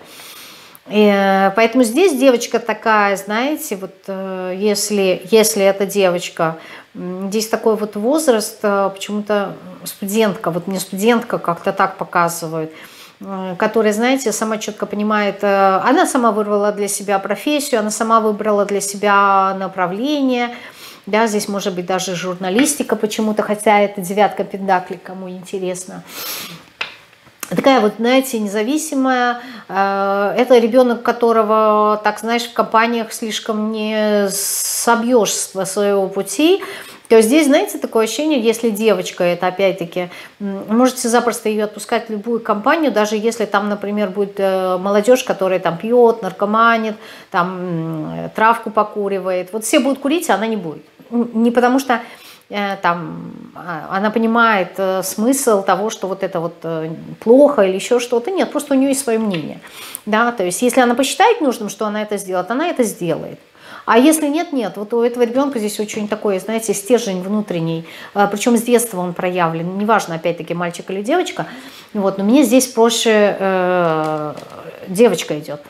И поэтому здесь девочка такая, знаете, вот если, если эта девочка, здесь такой вот возраст, почему-то студентка, вот мне студентка как-то так Э, которая, знаете, сама четко понимает, э, она сама выбрала для себя профессию, она сама выбрала для себя направление, да, здесь может быть даже журналистика почему-то, хотя это девятка пентаклей, кому интересно. Такая вот, знаете, независимая. Э, это ребенок, которого, так знаешь, в компаниях слишком не собьешь своего пути. То есть здесь, знаете, такое ощущение, если девочка, это опять-таки, можете запросто ее отпускать в любую компанию, даже если там, например, будет э, молодежь, которая там пьет, наркоманит, там травку покуривает. Вот все будут курить, а она не будет. Не потому что э, там а, она понимает э, смысл того, что вот это вот плохо или еще что-то. Нет, просто у нее есть свое мнение. Да, то есть если она посчитает нужным, что она это сделает, она это сделает. А если нет, нет. Вот у этого ребенка здесь очень такой, знаете, стержень внутренний. А, Причем с детства он проявлен. Неважно, опять-таки, мальчик или девочка. Вот, но мне здесь проще э, девочка идет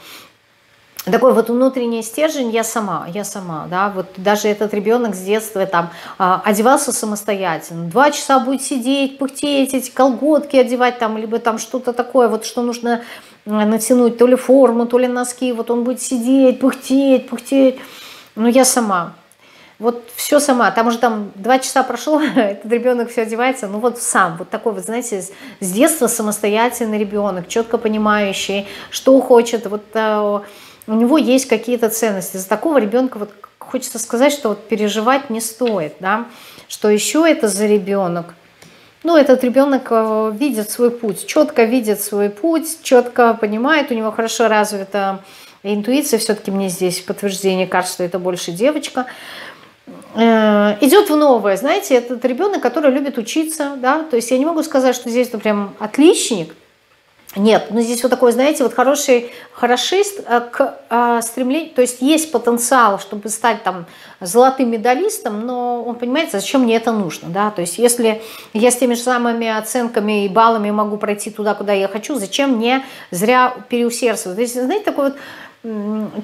такой вот внутренний стержень я сама, я сама, да, вот даже этот ребенок с детства там а, одевался самостоятельно, два часа будет сидеть, пыхтеть, эти колготки одевать там, либо там что-то такое, вот что нужно натянуть, то ли форму, то ли носки, вот он будет сидеть, пыхтеть, пыхтеть, ну, я сама. Вот все сама. Там уже там два часа прошло, [laughs] этот ребенок все одевается. Ну, вот сам. Вот такой вот, знаете, с детства самостоятельный ребенок, четко понимающий, что хочет. Вот э, у него есть какие-то ценности. За такого ребенка вот хочется сказать, что вот переживать не стоит, да. Что еще это за ребенок? Ну, этот ребенок э, видит свой путь, четко видит свой путь, четко понимает, у него хорошо развита интуиция все-таки мне здесь подтверждение кажется, что это больше девочка. Э, идет в новое, знаете, этот ребенок, который любит учиться, да, то есть я не могу сказать, что здесь ну, прям отличник, нет, но здесь вот такой, знаете, вот хороший хорошист э, к э, стремлению, то есть есть потенциал, чтобы стать там золотым медалистом, но он понимает, зачем мне это нужно, да, то есть если я с теми же самыми оценками и баллами могу пройти туда, куда я хочу, зачем мне зря переусердствовать. То есть, знаете, такой вот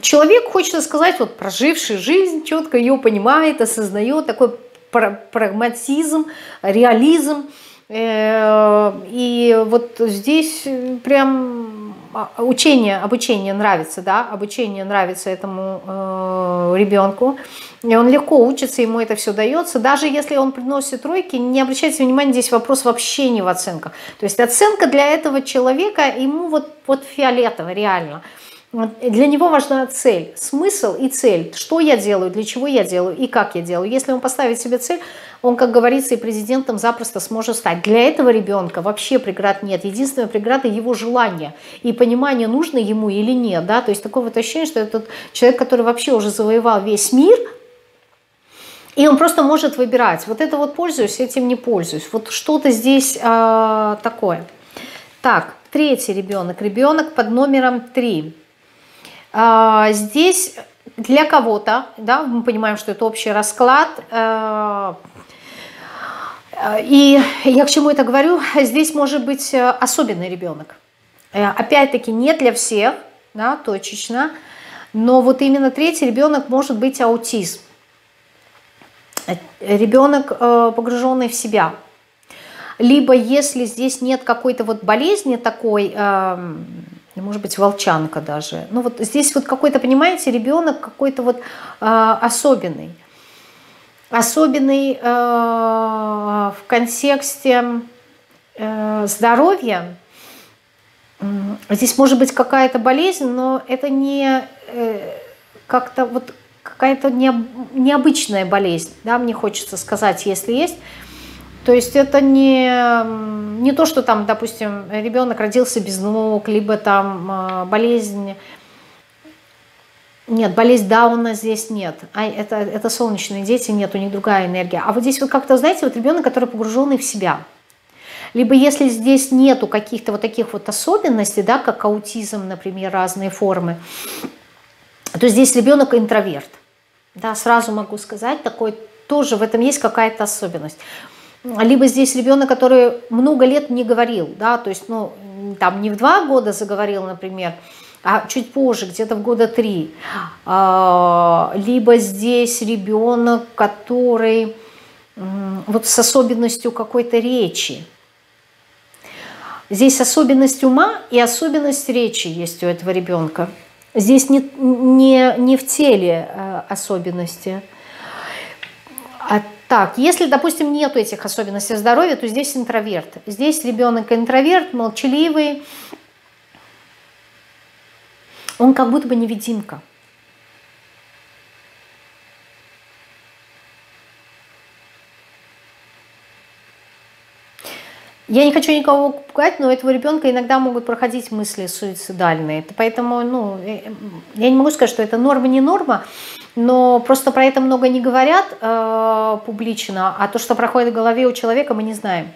человек, хочется сказать, вот проживший жизнь, четко ее понимает, осознает, такой прагматизм, реализм. Э, и вот здесь прям а, учение, обучение нравится, да, обучение нравится этому э, ребенку, и он легко учится, ему это все дается, даже если он приносит тройки, не обращайте внимания, здесь вопрос вообще не в оценках, то есть оценка для этого человека, ему вот, вот фиолетово, реально, для него важна цель, смысл и цель. Что я делаю, для чего я делаю и как я делаю. Если он поставит себе цель, он, как говорится, и президентом запросто сможет стать. Для этого ребенка вообще преград нет. Единственная преграда – его желание и понимание, нужно ему или нет. Да? То есть такое вот ощущение, что этот человек, который вообще уже завоевал весь мир, и он просто может выбирать. Вот это вот пользуюсь, этим не пользуюсь. Вот что-то здесь э, такое. Так, третий ребенок. Ребенок под номером три. А, здесь для кого-то, да, мы понимаем, что это общий расклад, э, и я к чему это говорю, здесь может быть особенный ребенок. Э, опять-таки не для всех, да, точечно, но вот именно третий ребенок может быть аутизм. Ребенок, э, погруженный в себя. Либо если здесь нет какой-то вот болезни такой, эм, может быть, волчанка даже. Ну вот здесь вот какой-то, понимаете, ребенок какой-то вот э, особенный. Особенный э, в контексте э, здоровья. Здесь может быть какая-то болезнь, но это не э, как-то вот какая-то не, необычная болезнь, да, мне хочется сказать, если есть. То есть это не, не то, что там, допустим, ребенок родился без ног, либо там а, болезнь... Нет, болезнь Дауна здесь нет. А это, это солнечные дети, нет, у них другая энергия. А вот здесь вот как-то, знаете, вот ребенок, который погруженный в себя. Либо если здесь нету каких-то вот таких вот особенностей, да, как аутизм, например, разные формы, то здесь ребенок интроверт. Да, сразу могу сказать, такой тоже в этом есть какая-то особенность либо здесь ребенок, который много лет не говорил, да, то есть, ну, там не в два года заговорил, например, а чуть позже, где-то в года три. А, либо здесь ребенок, который вот с особенностью какой-то речи. Здесь особенность ума и особенность речи есть у этого ребенка. Здесь не, не, не в теле э, особенности. А так, если, допустим, нет этих особенностей здоровья, то здесь интроверт. Здесь ребенок интроверт, молчаливый, он как будто бы невидимка. Я не хочу никого пугать, но у этого ребенка иногда могут проходить мысли суицидальные. Поэтому, ну, э, я не могу сказать, что это норма, не норма, но просто про это много не говорят э, публично, а то, что проходит в голове у человека, мы не знаем.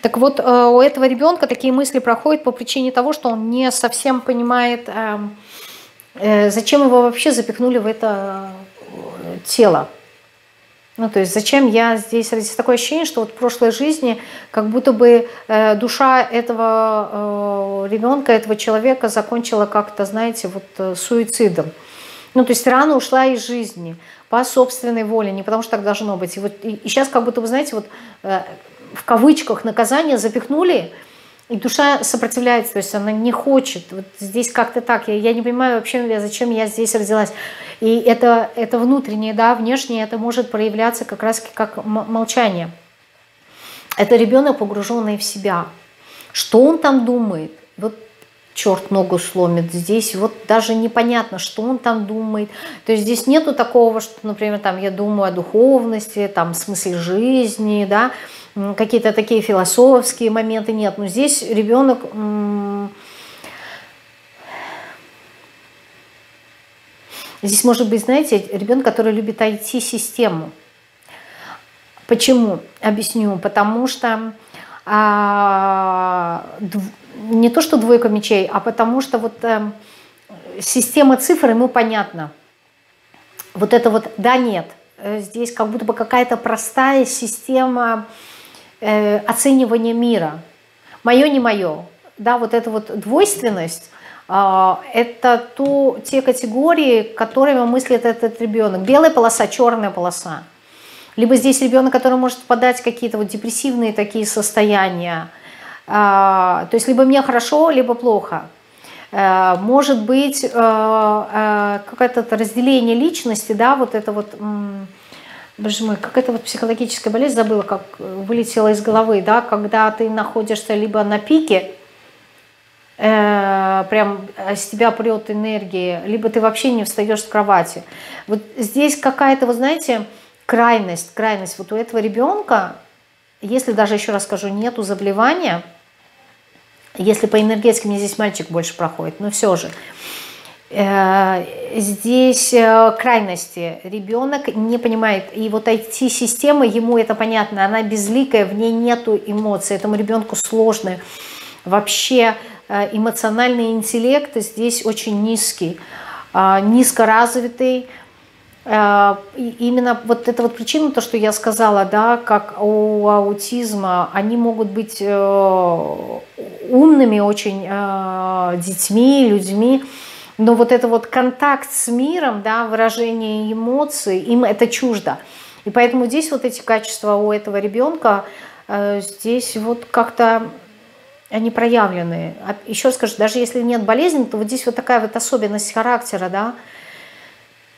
Так вот, э, у этого ребенка такие мысли проходят по причине того, что он не совсем понимает, э, э, зачем его вообще запихнули в это э, тело. Ну, то есть зачем я здесь, здесь такое ощущение, что вот в прошлой жизни как будто бы э, душа этого э, ребенка, этого человека закончила как-то, знаете, вот э, суицидом. Ну, то есть рано ушла из жизни по собственной воле, не потому что так должно быть. И, вот, и, и сейчас как будто бы, знаете, вот э, в кавычках наказание запихнули, и душа сопротивляется, то есть она не хочет. Вот здесь как-то так. Я, я не понимаю вообще, зачем я здесь родилась. И это, это внутреннее, да, внешнее, это может проявляться как раз как молчание. Это ребенок, погруженный в себя. Что он там думает? Вот черт ногу сломит. Здесь вот даже непонятно, что он там думает. То есть здесь нету такого, что, например, там я думаю о духовности, там смысле жизни, да, какие-то такие философские моменты нет. Но здесь ребенок Здесь может быть, знаете, ребенок, который любит IT-систему. Почему? Объясню. Потому что а, дв, не то, что двойка мечей, а потому что вот а, система цифр ему понятна. Вот это вот да-нет. Э, здесь как будто бы какая-то простая система э, оценивания мира. Мое, не мое. Да, вот эта вот двойственность, э, это то, те категории, которыми мыслит этот ребенок. Белая полоса, черная полоса. Либо здесь ребенок, который может впадать в какие-то вот депрессивные такие состояния. Э, то есть либо мне хорошо, либо плохо. Э, может быть э, э, какое-то разделение личности, да, вот это вот... Боже мой, как это вот психологическая болезнь, забыла, как вылетела из головы, да, когда ты находишься либо на пике, прям с тебя прет энергия, либо ты вообще не встаешь с кровати. Вот здесь какая-то, вы знаете, крайность, крайность. Вот у этого ребенка, если даже еще раз скажу, нету заболевания, если по энергетике мне здесь мальчик больше проходит, но все же, Э, здесь э, крайности. Ребенок не понимает. И вот IT-система, ему это понятно, она безликая, в ней нету эмоций. Этому ребенку сложно. Вообще э, эмоциональный интеллект здесь очень низкий, низкоразвитый. Именно вот эта вот причина, то, что я сказала, да, как у аутизма, они могут быть умными очень детьми, людьми, но вот это вот контакт с миром, да, выражение эмоций, им это чуждо. И поэтому здесь вот эти качества у этого ребенка, э, здесь вот как-то они проявлены. А еще скажу, даже если нет болезни, то вот здесь вот такая вот особенность характера, да,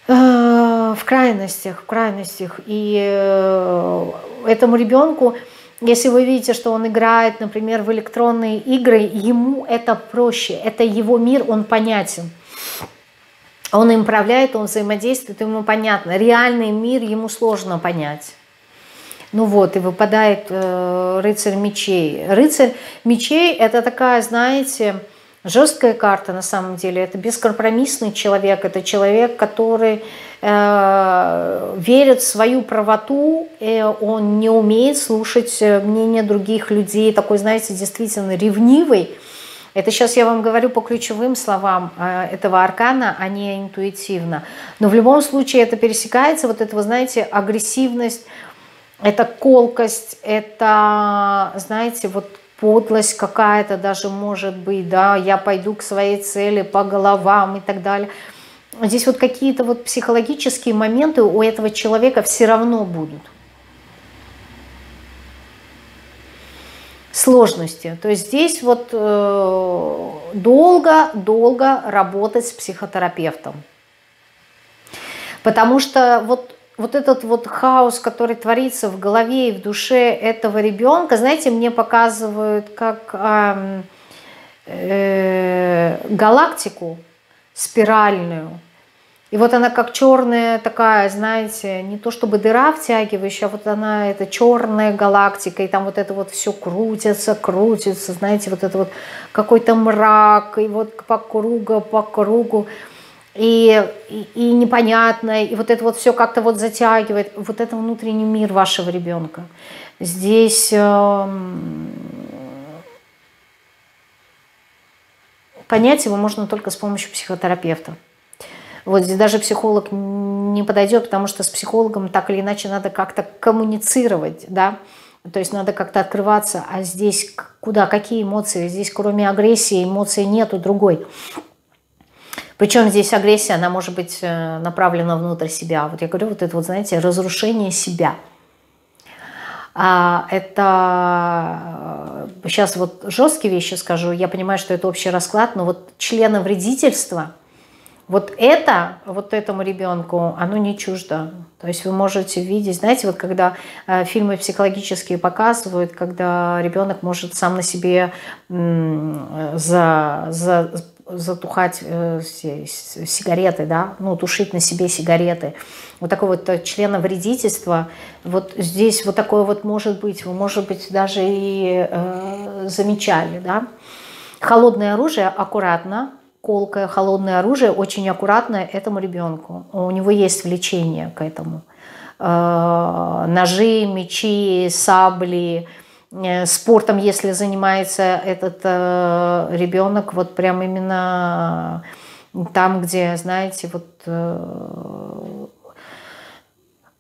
э, в крайностях, в крайностях. И э, этому ребенку, если вы видите, что он играет, например, в электронные игры, ему это проще, это его мир, он понятен он им управляет, он взаимодействует, ему понятно. Реальный мир ему сложно понять. Ну вот, и выпадает э, рыцарь мечей. Рыцарь мечей это такая, знаете, жесткая карта на самом деле. Это бескомпромиссный человек, это человек, который э, верит в свою правоту, и он не умеет слушать э, мнение других людей, такой, знаете, действительно ревнивый. Это сейчас я вам говорю по ключевым словам э, этого аркана, а не интуитивно. Но в любом случае это пересекается, вот это, вы знаете, агрессивность, это колкость, это, знаете, вот подлость какая-то даже может быть, да, я пойду к своей цели по головам и так далее. Здесь вот какие-то вот психологические моменты у этого человека все равно будут. Сложности. То есть здесь вот долго-долго э, работать с психотерапевтом. Потому что вот вот этот вот хаос, который творится в голове и в душе этого ребенка, знаете, мне показывают как э, э, галактику спиральную. И вот она как черная такая, знаете, не то чтобы дыра втягивающая, а вот она, это черная галактика, и там вот это вот все крутится, крутится, знаете, вот это вот какой-то мрак, и вот по кругу, по кругу и, и, и непонятное, и вот это вот все как-то вот затягивает, вот это внутренний мир вашего ребенка. Здесь э, понять его можно только с помощью психотерапевта. Вот здесь даже психолог не подойдет, потому что с психологом так или иначе надо как-то коммуницировать, да, то есть надо как-то открываться, а здесь куда, какие эмоции? Здесь кроме агрессии эмоций нету другой. Причем здесь агрессия, она может быть э, направлена внутрь себя. Вот я говорю, вот это вот, знаете, разрушение себя. А это сейчас э, вот жесткие вещи скажу, я понимаю, что это общий расклад, но вот члена вредительства, вот это, вот этому ребенку, оно не чуждо. То есть вы можете видеть, знаете, вот когда э, фильмы психологические показывают, когда ребенок может сам на себе за, за затухать э, сигареты, да, ну, тушить на себе сигареты. Вот такое вот э, членовредительство, вот здесь вот такое вот может быть, вы, может быть, даже и э, замечали, да. Холодное оружие аккуратно, колкое холодное оружие очень аккуратно этому ребенку. У него есть влечение к этому. Э, ножи, мечи, сабли, спортом, если занимается этот э, ребенок, вот прям именно там, где, знаете, вот э,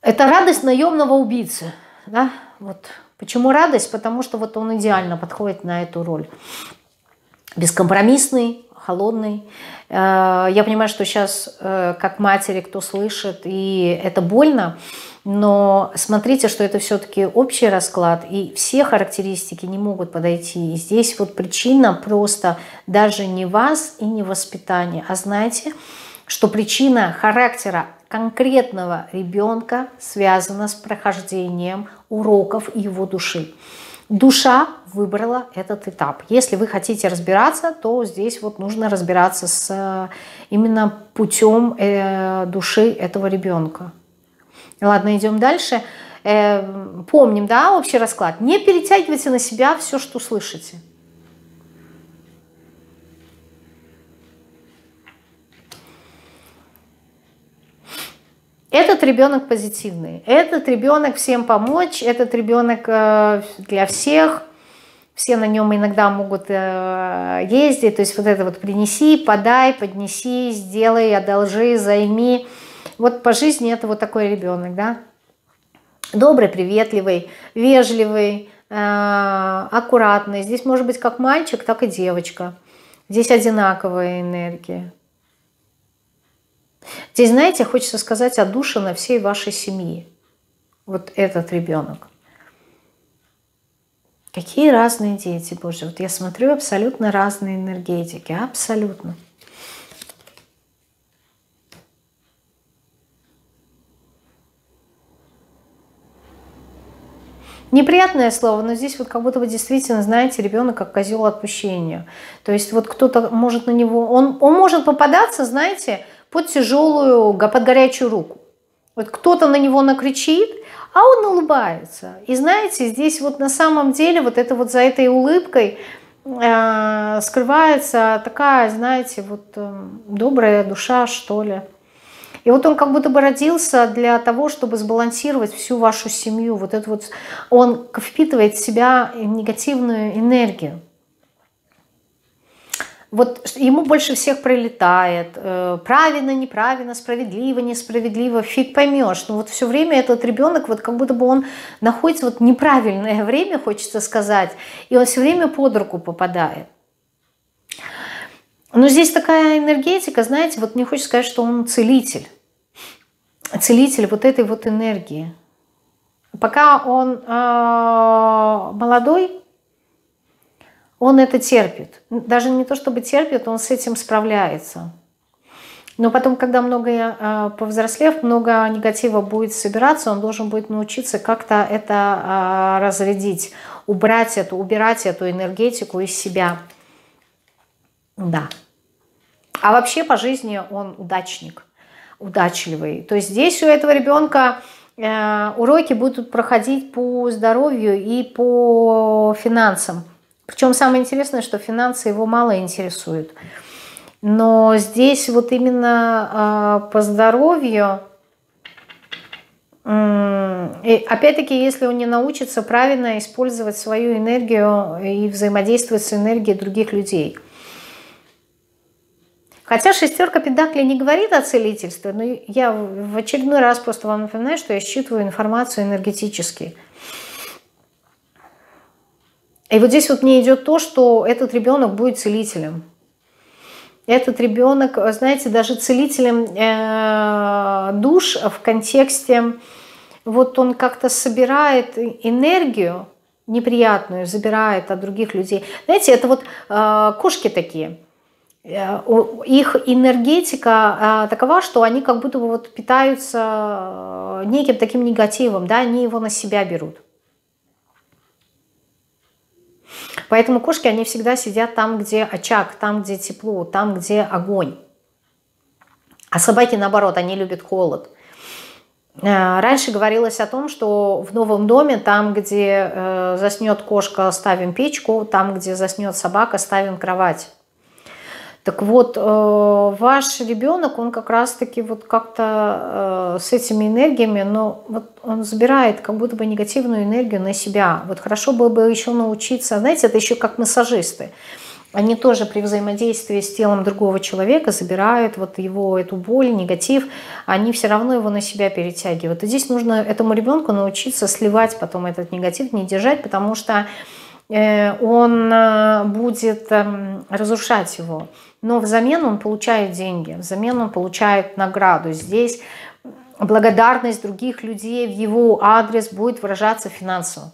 это радость наемного убийцы, да, вот. Почему радость? Потому что вот он идеально подходит на эту роль. Бескомпромиссный, холодный. Я понимаю, что сейчас, как матери, кто слышит, и это больно, но смотрите, что это все-таки общий расклад, и все характеристики не могут подойти. И здесь вот причина просто даже не вас и не воспитание, а знаете, что причина характера конкретного ребенка связана с прохождением уроков его души. Душа выбрала этот этап. Если вы хотите разбираться, то здесь вот нужно разбираться с именно путем э, души этого ребенка. Ладно, идем дальше. Э, помним, да, общий расклад. Не перетягивайте на себя все, что слышите. Этот ребенок позитивный, этот ребенок всем помочь, этот ребенок э, для всех, все на нем иногда могут э, ездить, то есть вот это вот принеси, подай, поднеси, сделай, одолжи, займи – вот по жизни это вот такой ребенок, да? Добрый, приветливый, вежливый, э, аккуратный. Здесь может быть как мальчик, так и девочка. Здесь одинаковая энергия. Здесь, знаете, хочется сказать отдушина всей вашей семьи. Вот этот ребенок. Какие разные дети, Боже. Вот я смотрю абсолютно разные энергетики. Абсолютно. Неприятное слово, но здесь вот как будто бы действительно, знаете, ребенок как козел отпущения. То есть вот кто-то может на него, он, он может попадаться, знаете, под тяжелую, под горячую руку. Вот кто-то на него накричит, а он улыбается. И знаете, здесь вот на самом деле вот это вот за этой улыбкой э, скрывается такая, знаете, вот э, добрая душа, что ли. И вот он как будто бы родился для того, чтобы сбалансировать всю вашу семью. Вот это вот он впитывает в себя негативную энергию. вот ему больше всех прилетает, э, правильно, неправильно, справедливо, несправедливо, фиг поймешь. Но вот все время этот ребенок, вот как будто бы он находится вот неправильное время, хочется сказать, и он все время под руку попадает. Но здесь такая энергетика, знаете, вот мне хочется сказать, что он целитель. Целитель вот этой вот энергии. Пока он э, молодой, он это терпит. Даже не то чтобы терпит, он с этим справляется. Но потом, когда много э, повзрослев, много негатива будет собираться, он должен будет научиться как-то это э, разрядить, убрать эту, убирать эту энергетику из себя. Да. А вообще по жизни он удачник, удачливый. То есть здесь у этого ребенка э, уроки будут проходить по здоровью и по финансам. Причем самое интересное, что финансы его мало интересуют. Но здесь вот именно э, по здоровью, опять-таки, если он не научится правильно использовать свою энергию и взаимодействовать с энергией других людей. Хотя шестерка педаклей не говорит о целительстве, но я в очередной раз просто вам напоминаю, что я считываю информацию энергетически. И вот здесь вот мне идет то, что этот ребенок будет целителем. Этот ребенок, знаете, даже целителем э, душ в контексте, вот он как-то собирает энергию неприятную, забирает от других людей. Знаете, это вот э, кошки такие. Э, их энергетика э, такова, что они как будто бы вот питаются неким таким негативом, да, они его на себя берут. Поэтому кошки, они всегда сидят там, где очаг, там, где тепло, там, где огонь. А собаки, наоборот, они любят холод. Э, раньше говорилось о том, что в новом доме, там, где э, заснет кошка, ставим печку, там, где заснет собака, ставим кровать. Так вот, э, ваш ребенок, он как раз-таки вот как-то э, с этими энергиями, но вот он забирает как будто бы негативную энергию на себя. Вот хорошо было бы еще научиться, знаете, это еще как массажисты. Они тоже при взаимодействии с телом другого человека забирают вот его эту боль, негатив, они все равно его на себя перетягивают. И здесь нужно этому ребенку научиться сливать потом этот негатив, не держать, потому что э, он будет эм, разрушать его но взамен он получает деньги, взамен он получает награду. Здесь благодарность других людей в его адрес будет выражаться финансово.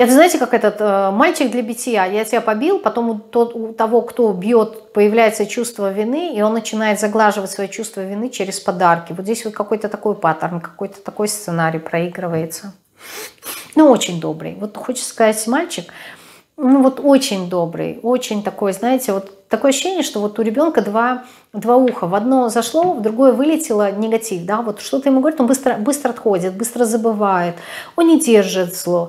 Это знаете, как этот э, мальчик для битья. Я тебя побил, потом у, тот, у того, кто бьет, появляется чувство вины, и он начинает заглаживать свое чувство вины через подарки. Вот здесь вот какой-то такой паттерн, какой-то такой сценарий проигрывается. Ну, очень добрый. Вот хочется сказать, мальчик, ну вот очень добрый, очень такой, знаете, вот такое ощущение, что вот у ребенка два, два уха. В одно зашло, в другое вылетело негатив, да, вот что-то ему говорит, он быстро, быстро отходит, быстро забывает, он не держит зло.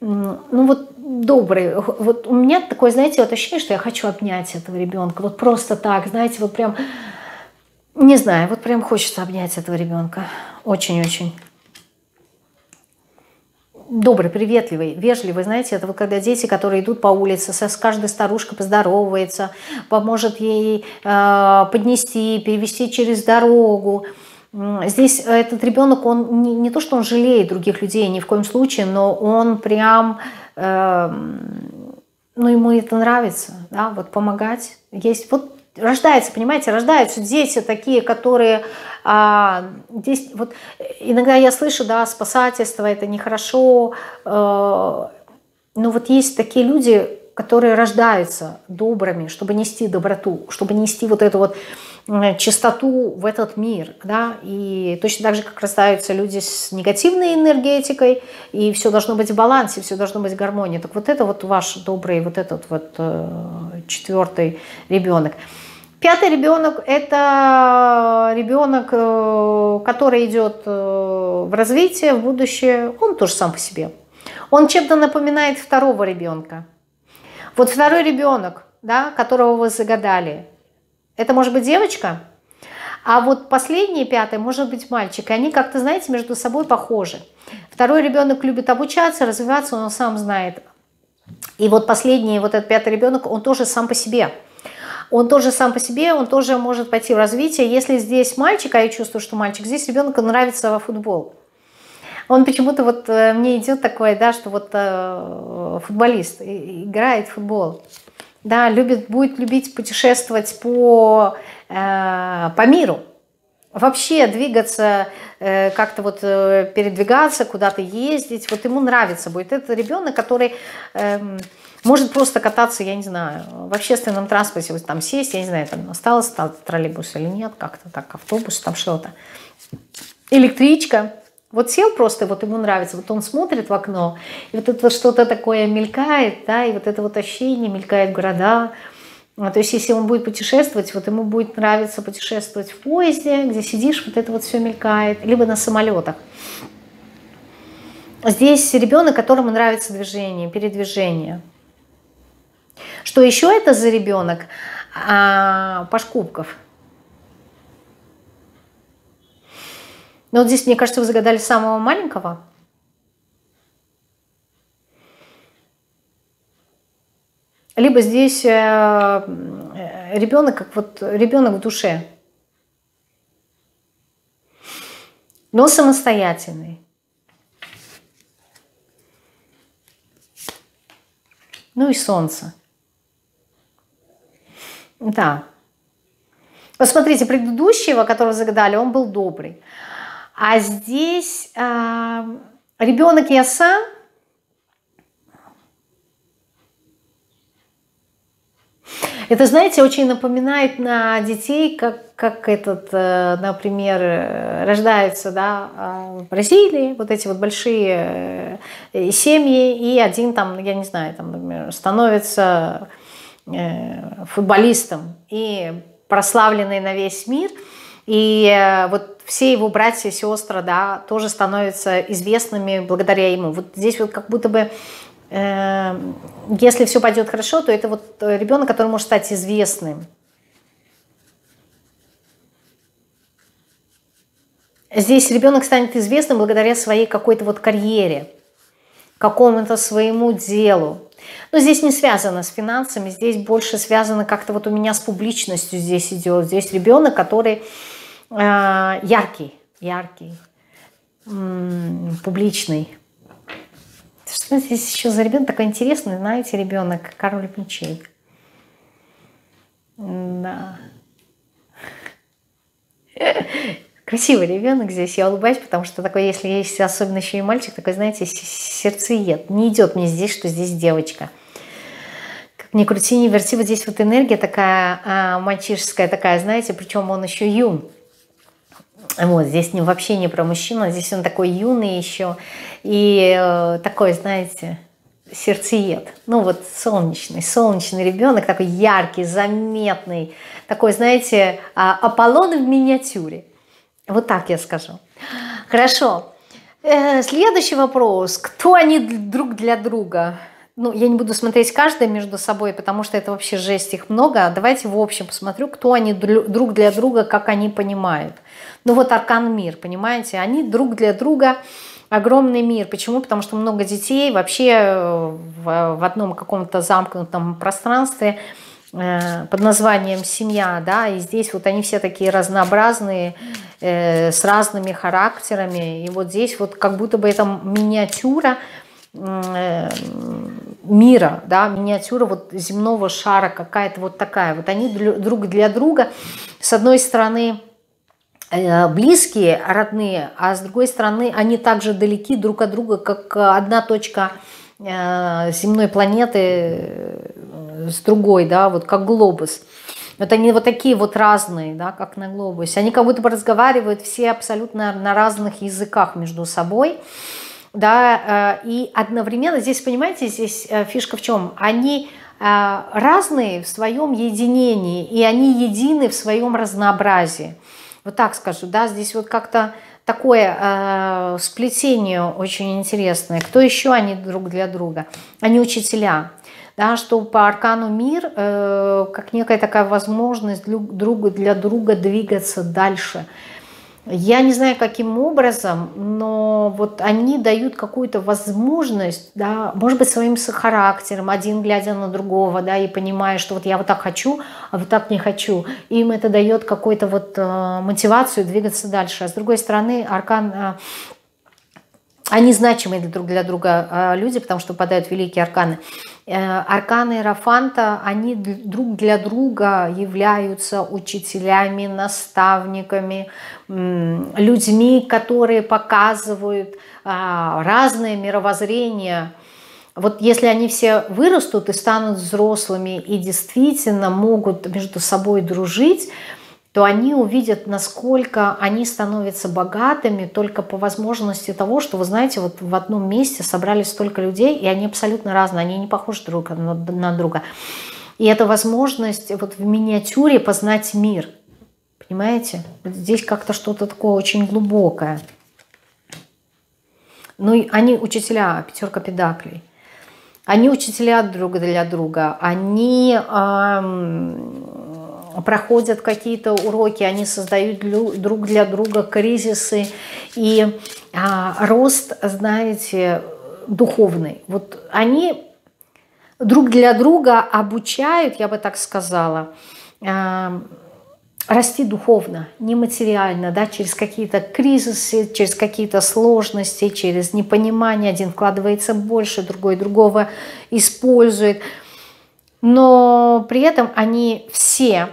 Ну вот добрый, вот у меня такое, знаете, вот ощущение, что я хочу обнять этого ребенка, вот просто так, знаете, вот прям, не знаю, вот прям хочется обнять этого ребенка, очень-очень добрый, приветливый, вежливый, знаете, это вот когда дети, которые идут по улице, с каждой старушкой поздоровается, поможет ей э, поднести, перевести через дорогу. Здесь этот ребенок, он не, не то, что он жалеет других людей, ни в коем случае, но он прям, э, ну, ему это нравится, да, вот помогать. Есть вот рождается, понимаете, рождаются дети такие, которые а, здесь вот иногда я слышу, да, спасательство это нехорошо, а, но вот есть такие люди, которые рождаются добрыми, чтобы нести доброту, чтобы нести вот эту вот чистоту в этот мир, да, и точно так же, как рождаются люди с негативной энергетикой, и все должно быть в балансе, все должно быть в гармонии. Так вот это вот ваш добрый, вот этот вот э, четвертый ребенок. Пятый ребенок – это ребенок, э, который идет э, в развитие, в будущее. Он тоже сам по себе. Он чем-то напоминает второго ребенка. Вот второй ребенок, да, которого вы загадали, это может быть девочка, а вот последний, пятый, может быть мальчик. И они как-то, знаете, между собой похожи. Второй ребенок любит обучаться, развиваться, он сам знает, И вот последний, вот этот пятый ребенок, он тоже сам по себе. Он тоже сам по себе, он тоже может пойти в развитие. Если здесь мальчик, а я чувствую, что мальчик, здесь ребенку нравится футбол. Он почему-то вот э, мне идет такое, да, что вот э, футболист играет в футбол, да, любит, будет любить путешествовать по, э, по миру, вообще двигаться, э, как-то вот э, передвигаться, куда-то ездить, вот ему нравится будет. Это ребенок, который эм, может просто кататься, я не знаю, в общественном транспорте, вот там сесть, я не знаю, там осталось троллейбус или нет, как-то так, автобус, там что-то. Электричка, вот сел просто, вот ему нравится, вот он смотрит в окно, и вот это что-то такое мелькает, да, и вот это вот ощущение, мелькает города. А, то есть если он будет путешествовать, вот ему будет нравиться путешествовать в поезде, где сидишь, вот это вот все мелькает, либо на самолетах. Здесь ребенок, которому нравится движение, передвижение. Что еще это за ребенок? А, Пашкубков – Но вот здесь, мне кажется, вы загадали самого маленького. Либо здесь э, ребенок, как вот ребенок в душе, но самостоятельный. Ну и солнце. Да. Посмотрите, предыдущего, которого загадали, он был добрый. А здесь э, ребенок я сам. Это, знаете, очень напоминает на детей, как, как этот, э, например, рождаются да, а, в Бразилии, вот эти вот большие э, семьи, и один там, я не знаю, там, например, становится э, футболистом и прославленный на весь мир – и э, вот все его братья и сестры, да, тоже становятся известными благодаря ему. Вот здесь вот как будто бы, э, если все пойдет хорошо, то это вот ребенок, который может стать известным. Здесь ребенок станет известным благодаря своей какой-то вот карьере, какому-то своему делу. Но здесь не связано с финансами, здесь больше связано как-то вот у меня с публичностью здесь идет. Здесь ребенок, который Э, яркий, яркий, публичный. Что здесь еще за ребенок такой интересный, знаете, ребенок, король мечей. Да. Красивый ребенок здесь, я улыбаюсь, потому что такой, если есть особенно еще и мальчик, такой, знаете, сердцеед. Не идет мне здесь, что здесь девочка. Как ни крути, не верти, вот здесь вот энергия такая а, мальчишеская такая, знаете, причем он еще юн. Вот, здесь не, вообще не про мужчину, здесь он такой юный еще и э, такой, знаете, сердцеед. Ну вот солнечный, солнечный ребенок, такой яркий, заметный, такой, знаете, а, Аполлон в миниатюре. Вот так я скажу. Хорошо. Э, следующий вопрос. Кто они друг для друга? ну, я не буду смотреть каждое между собой, потому что это вообще жесть, их много. Давайте в общем посмотрю, кто они друг для друга, как они понимают. Ну вот Аркан Мир, понимаете, они друг для друга огромный мир. Почему? Потому что много детей вообще э, в, в одном каком-то замкнутом пространстве под названием семья, да, и здесь вот они все такие разнообразные, э, с разными характерами, и вот здесь вот как будто бы это миниатюра, Э, мира, да, миниатюра вот земного шара какая-то вот такая. Вот они друг для друга, с одной стороны, э, близкие, родные, а с другой стороны, они также далеки друг от друга, как одна точка э, земной планеты с другой, да, вот как глобус. Вот они вот такие вот разные, да, как на глобусе. Они как будто бы разговаривают все абсолютно на разных языках между собой да, э, и одновременно здесь, понимаете, здесь э, фишка в чем? Они э, разные в своем единении, и они едины в своем разнообразии. Вот так скажу, да, здесь вот как-то такое э, сплетение очень интересное. Кто еще они друг для друга? Они учителя. Да, что по аркану мир э, как некая такая возможность друг, друга для друга двигаться дальше – Я не знаю, каким образом, но вот они дают какую-то возможность, да, может быть, своим характером, один глядя на другого, да, и понимая, что вот я вот так хочу, а вот так не хочу. Им это дает какую-то вот э, мотивацию двигаться дальше. А с другой стороны, аркан э, они значимые друг для друга а, люди, потому что попадают великие арканы. Э, арканы Рафанта, они друг для друга являются учителями, наставниками, людьми, которые показывают а, разные мировоззрения. Вот если они все вырастут и станут взрослыми и действительно могут между собой дружить, то они увидят, насколько они становятся богатыми только по возможности того, что, вы знаете, вот в одном месте собрались столько людей, и они абсолютно разные, они не похожи друг на друга. И это возможность вот в миниатюре познать мир. Понимаете? Здесь как-то что-то такое очень глубокое. Ну, они учителя, пятерка педаклей. Они учителя друг для друга. Они эм, проходят какие-то уроки, они создают друг для друга кризисы и а, рост, знаете, духовный. Вот они друг для друга обучают, я бы так сказала, а, расти духовно, нематериально, да, через какие-то кризисы, через какие-то сложности, через непонимание. Один вкладывается больше, другой другого использует. Но при этом они все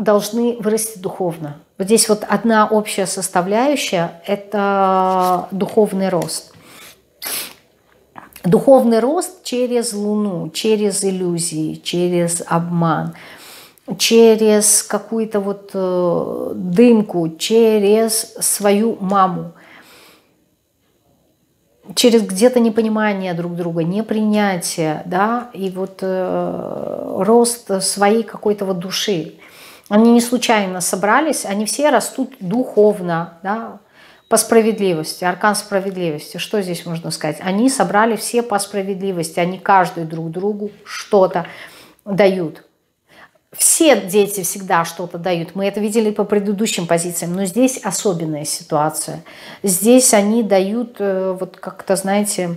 должны вырасти духовно. Вот здесь вот одна общая составляющая – это духовный рост. Духовный рост через Луну, через иллюзии, через обман, через какую-то вот э, дымку, через свою маму, через где-то непонимание друг друга, непринятие, да, и вот э, рост своей какой-то вот души. Они не случайно собрались, они все растут духовно, да, по справедливости, аркан справедливости. Что здесь можно сказать? Они собрали все по справедливости, они каждый друг другу что-то дают. Все дети всегда что-то дают. Мы это видели по предыдущим позициям, но здесь особенная ситуация. Здесь они дают, э, вот как-то, знаете,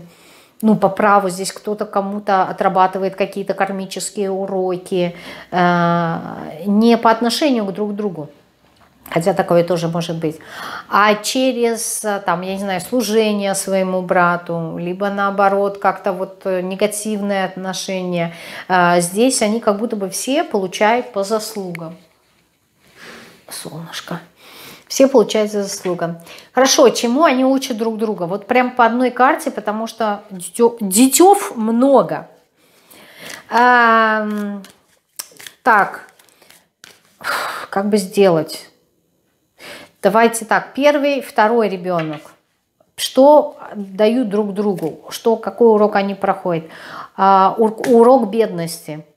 ну, по праву здесь кто-то кому-то отрабатывает какие-то кармические уроки, э, не по отношению друг к другу, хотя такое тоже может быть, а через, там, я не знаю, служение своему брату, либо наоборот, как-то вот негативное отношение. Э, здесь они как будто бы все получают по заслугам. Солнышко. Все получают за заслуга. Хорошо, чему они учат друг друга? Вот прям по одной карте, потому что детев много. А, так, как бы сделать? Давайте так, первый, второй ребенок. Что дают друг другу? Что, какой урок они проходят? А, урок бедности –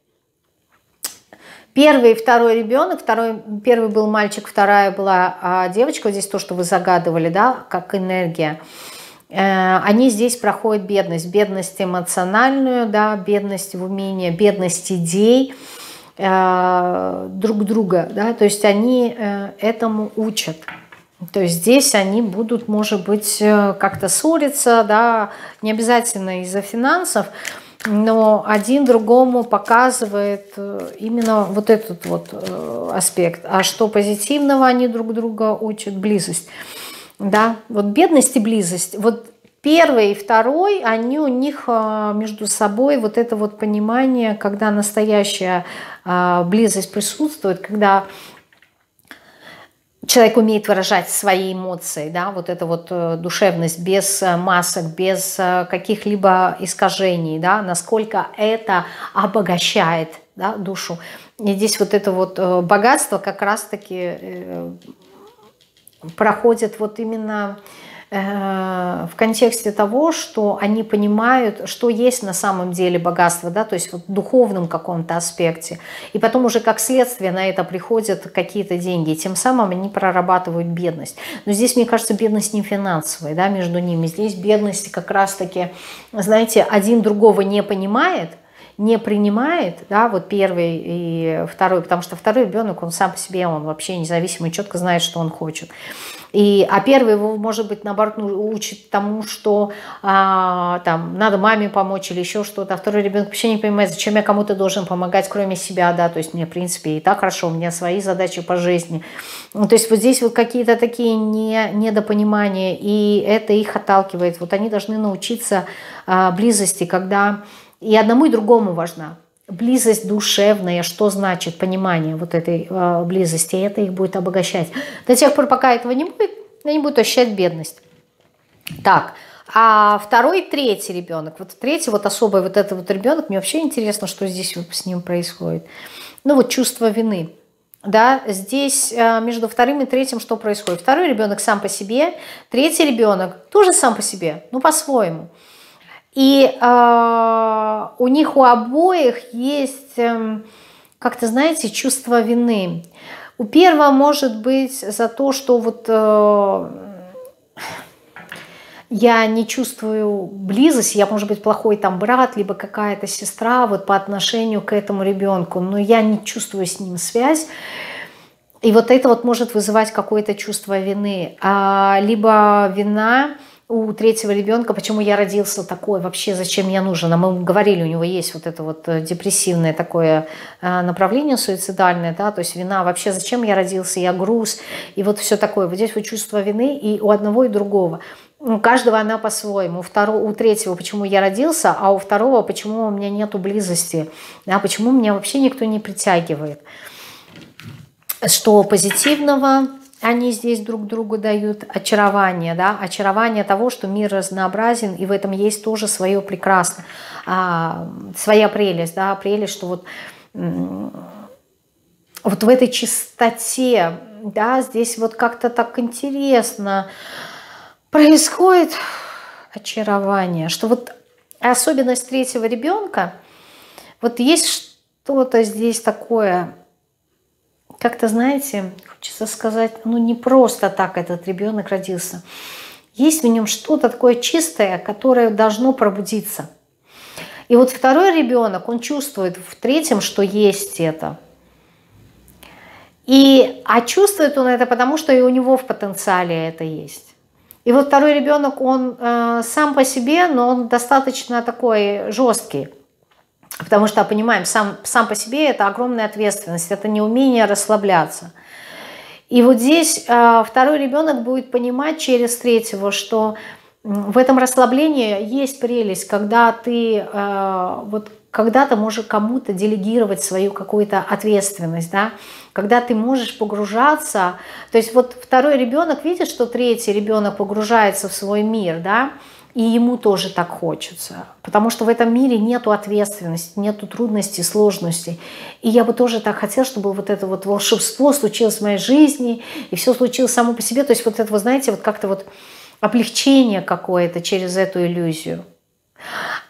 Первый и второй ребенок, второй, первый был мальчик, вторая была а, девочка, здесь то, что вы загадывали, да, как энергия. Э, они здесь проходят бедность, бедность эмоциональную, да, бедность в умении, бедность идей э, друг друга, да, то есть они э, этому учат. То есть здесь они будут, может быть, как-то ссориться, да, не обязательно из-за финансов, но один другому показывает э, именно вот этот вот э, аспект. А что позитивного они друг друга учат? Близость. Да, вот бедность и близость. Вот первый и второй, они у них э, между собой вот это вот понимание, когда настоящая близость присутствует, когда человек умеет выражать свои эмоции, да, вот эта вот э, душевность без э, масок, без э, каких-либо искажений, да, насколько это обогащает да, душу. И здесь вот это вот богатство как раз-таки проходит вот именно в контексте того, что они понимают, что есть на самом деле богатство, да, то есть в духовном каком-то аспекте. И потом уже как следствие на это приходят какие-то деньги. И тем самым они прорабатывают бедность. Но здесь, мне кажется, бедность не финансовая да, между ними. Здесь бедность как раз-таки, знаете, один другого не понимает, не принимает, да, вот первый и второй, потому что второй ребенок, он сам по себе, он вообще независимый, четко знает, что он хочет. И, а первый его, может быть, наоборот, ну, учит тому, что а, там надо маме помочь или еще что-то. А второй ребенок вообще не понимает, зачем я кому-то должен помогать, кроме себя, да, то есть мне, в принципе, и так хорошо, у меня свои задачи по жизни. Ну, то есть вот здесь вот какие-то такие не, недопонимания, и это их отталкивает. Вот они должны научиться а, близости, когда и одному, и другому важна близость душевная, что значит понимание вот этой э, близости, это их будет обогащать. До тех пор, пока этого не будет, они будут ощущать бедность. Так, а второй, третий ребенок, вот третий, вот особый вот этот вот ребенок, мне вообще интересно, что здесь с ним происходит. Ну вот чувство вины. Да, здесь э, между вторым и третьим что происходит? Второй ребенок сам по себе, третий ребенок тоже сам по себе, ну по-своему. И э, у них у обоих есть, э, как-то, знаете, чувство вины. У первого может быть за то, что вот э, я не чувствую близость, я, может быть, плохой там брат, либо какая-то сестра вот по отношению к этому ребенку, но я не чувствую с ним связь. И вот это вот может вызывать какое-то чувство вины. А, либо вина у третьего ребенка, почему я родился такой, вообще зачем я нужен. А мы говорили, у него есть вот это вот э, депрессивное такое э, направление суицидальное, да, то есть вина, вообще зачем я родился, я груз, и вот все такое. Вот здесь вот чувство вины и у одного и другого. У каждого она по-своему. У, второго, у третьего, почему я родился, а у второго, почему у меня нету близости, да, почему меня вообще никто не притягивает. Что позитивного, они здесь друг другу дают очарование, да, очарование того, что мир разнообразен, и в этом есть тоже свое прекрасно, а, своя прелесть, да, прелесть, что вот, вот в этой чистоте, да, здесь вот как-то так интересно происходит очарование, что вот особенность третьего ребенка, вот есть что-то здесь такое как-то, знаете, хочется сказать, ну не просто так этот ребенок родился. Есть в нем что-то такое чистое, которое должно пробудиться. И вот второй ребенок, он чувствует в третьем, что есть это. И, а чувствует он это потому, что и у него в потенциале это есть. И вот второй ребенок, он э, сам по себе, но он достаточно такой жесткий. Потому что, понимаем, сам, сам по себе это огромная ответственность, это неумение расслабляться. И вот здесь э, второй ребенок будет понимать через третьего, что в этом расслаблении есть прелесть, когда ты э, вот когда-то можешь кому-то делегировать свою какую-то ответственность, да, когда ты можешь погружаться, то есть вот второй ребенок видит, что третий ребенок погружается в свой мир, да, и ему тоже так хочется, потому что в этом мире нету ответственности, нету трудностей, сложностей. И я бы тоже так хотела, чтобы вот это вот волшебство случилось в моей жизни, и все случилось само по себе. То есть вот это, вы знаете, вот как-то вот облегчение какое-то через эту иллюзию.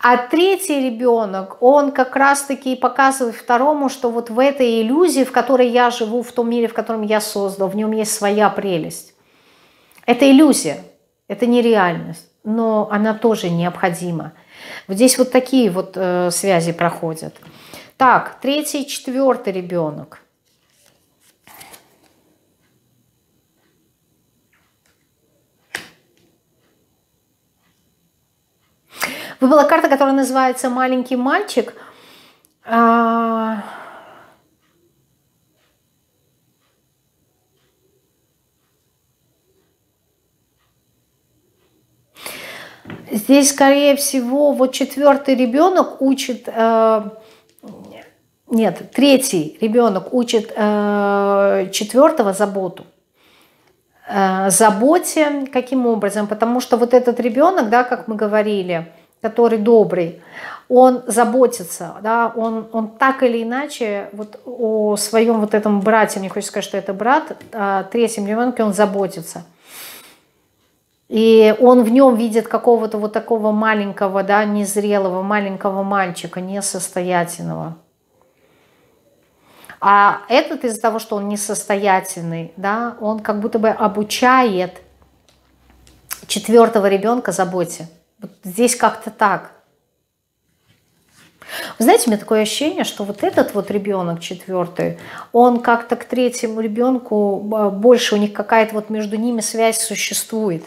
А третий ребенок, он как раз-таки показывает второму, что вот в этой иллюзии, в которой я живу, в том мире, в котором я создал, в нем есть своя прелесть. Это иллюзия, это нереальность но она тоже необходима. Вот здесь вот такие вот э, связи проходят. Так, третий, четвертый ребенок. Выбыла карта, которая называется «Маленький мальчик». А Здесь, скорее всего, вот четвертый ребенок учит, э, нет, третий ребенок учит э, четвертого заботу. Э, заботе каким образом? Потому что вот этот ребенок, да, как мы говорили, который добрый, он заботится, да, он, он так или иначе вот о своем вот этом брате, не хочется сказать, что это брат, а третьем ребенке он заботится – и он в нем видит какого-то вот такого маленького, да, незрелого, маленького мальчика, несостоятельного. А этот из-за того, что он несостоятельный, да, он как будто бы обучает четвертого ребенка заботе. Вот здесь как-то так. Вы знаете, у меня такое ощущение, что вот этот вот ребенок четвертый, он как-то к третьему ребенку больше, у них какая-то вот между ними связь существует.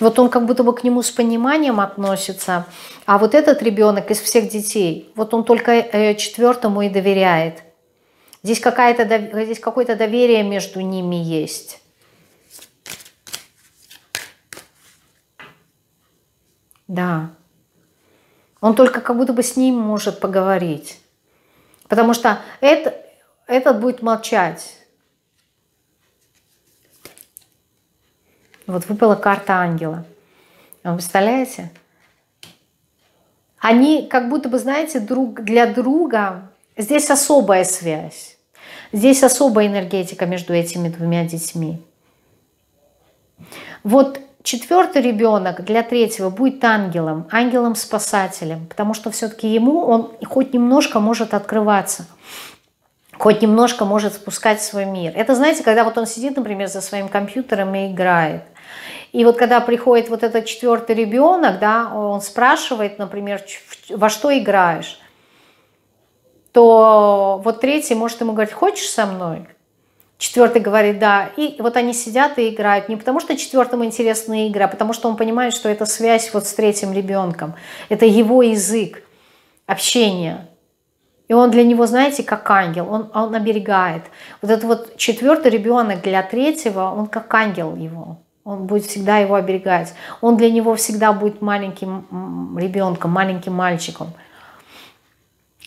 Вот он как будто бы к нему с пониманием относится. А вот этот ребенок из всех детей, вот он только э, четвертому и доверяет. Здесь, какая-то, здесь какое-то доверие между ними есть. Да. Он только как будто бы с ним может поговорить. Потому что это, этот будет молчать. Вот выпала карта ангела. Вы представляете? Они как будто бы, знаете, друг для друга. Здесь особая связь. Здесь особая энергетика между этими двумя детьми. Вот четвертый ребенок для третьего будет ангелом, ангелом-спасателем, потому что все-таки ему он хоть немножко может открываться, хоть немножко может спускать свой мир. Это, знаете, когда вот он сидит, например, за своим компьютером и играет – и вот когда приходит вот этот четвертый ребенок, да, он спрашивает, например, во что играешь, то вот третий может ему говорить, хочешь со мной? Четвертый говорит, да. И вот они сидят и играют. Не потому что четвертому интересна игра, а потому что он понимает, что это связь вот с третьим ребенком. Это его язык общения. И он для него, знаете, как ангел, он, он оберегает. Вот этот вот четвертый ребенок для третьего, он как ангел его. Он будет всегда его оберегать. Он для него всегда будет маленьким ребенком, маленьким мальчиком.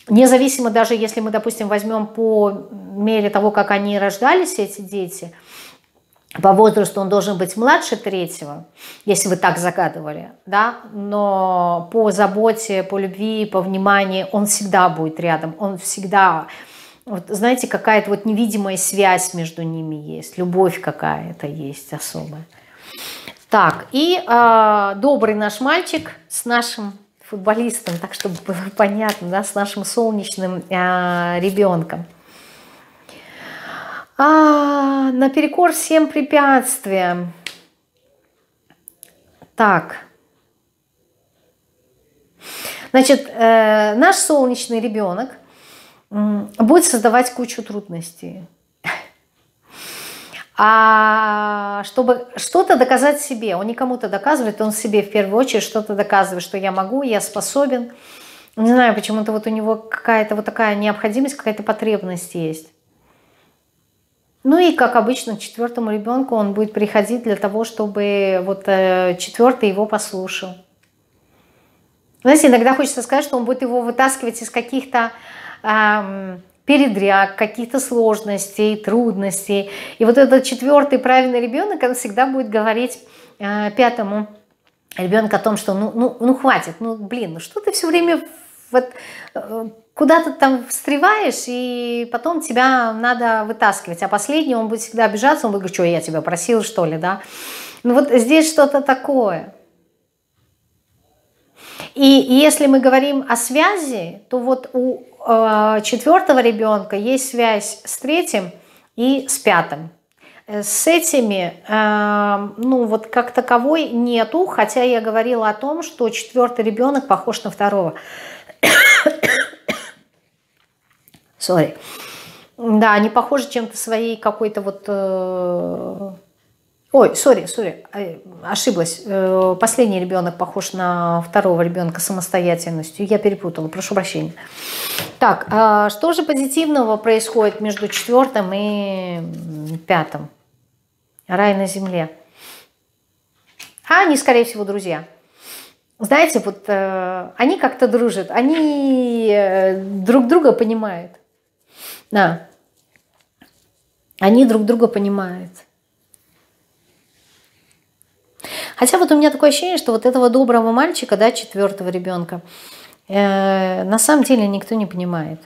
Независимо даже, если мы, допустим, возьмем по мере того, как они рождались, эти дети, по возрасту он должен быть младше третьего, если вы так загадывали, да, но по заботе, по любви, по вниманию он всегда будет рядом, он всегда, вот, знаете, какая-то вот невидимая связь между ними есть, любовь какая-то есть особая. Так, и э, добрый наш мальчик с нашим футболистом, так чтобы было [laughs] понятно, да, с нашим солнечным э, ребенком. А, наперекор всем препятствиям. Так. Значит, э, наш солнечный ребенок будет создавать кучу трудностей а чтобы что-то доказать себе. Он не кому-то доказывает, он себе в первую очередь что-то доказывает, что я могу, я способен. Не знаю, почему-то вот у него какая-то вот такая необходимость, какая-то потребность есть. Ну и, как обычно, четвертому ребенку он будет приходить для того, чтобы вот э, четвертый его послушал. Знаете, иногда хочется сказать, что он будет его вытаскивать из каких-то эм, передряг, каких-то сложностей, трудностей. И вот этот четвертый правильный ребенок, он всегда будет говорить э, пятому ребенку о том, что ну, ну, ну хватит, ну блин, ну что ты все время вот э, куда-то там встреваешь, и потом тебя надо вытаскивать. А последний, он будет всегда обижаться, он будет говорить, что я тебя просил, что ли, да? Ну вот здесь что-то такое. И если мы говорим о связи, то вот у Э, четвертого ребенка есть связь с третьим и с пятым. Э, с этими, э, ну вот как таковой нету, хотя я говорила о том, что четвертый ребенок похож на второго. Sorry. Да, они похожи чем-то своей какой-то вот Ой, сори, сори, э, ошиблась. Э, последний ребенок похож на второго ребенка самостоятельностью. Я перепутала, прошу прощения. Так, а что же позитивного происходит между четвертым и пятым? Рай на земле. А они, скорее всего, друзья. Знаете, вот э, они как-то дружат, они друг друга понимают. Да. Они друг друга понимают. Хотя вот у меня такое ощущение, что вот этого доброго мальчика, да, четвертого ребенка, э, на самом деле никто не понимает.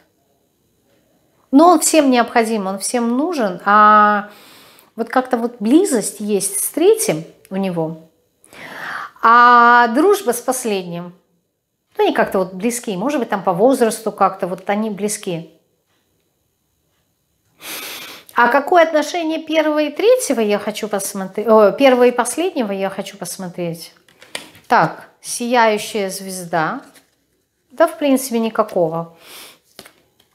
Но он всем необходим, он всем нужен, а вот как-то вот близость есть с третьим у него, а дружба с последним, ну, они как-то вот близки, может быть, там по возрасту как-то вот они близки. А какое отношение первого и третьего я хочу посмотреть? Первого и последнего я хочу посмотреть. Так, сияющая звезда. Да, в принципе, никакого.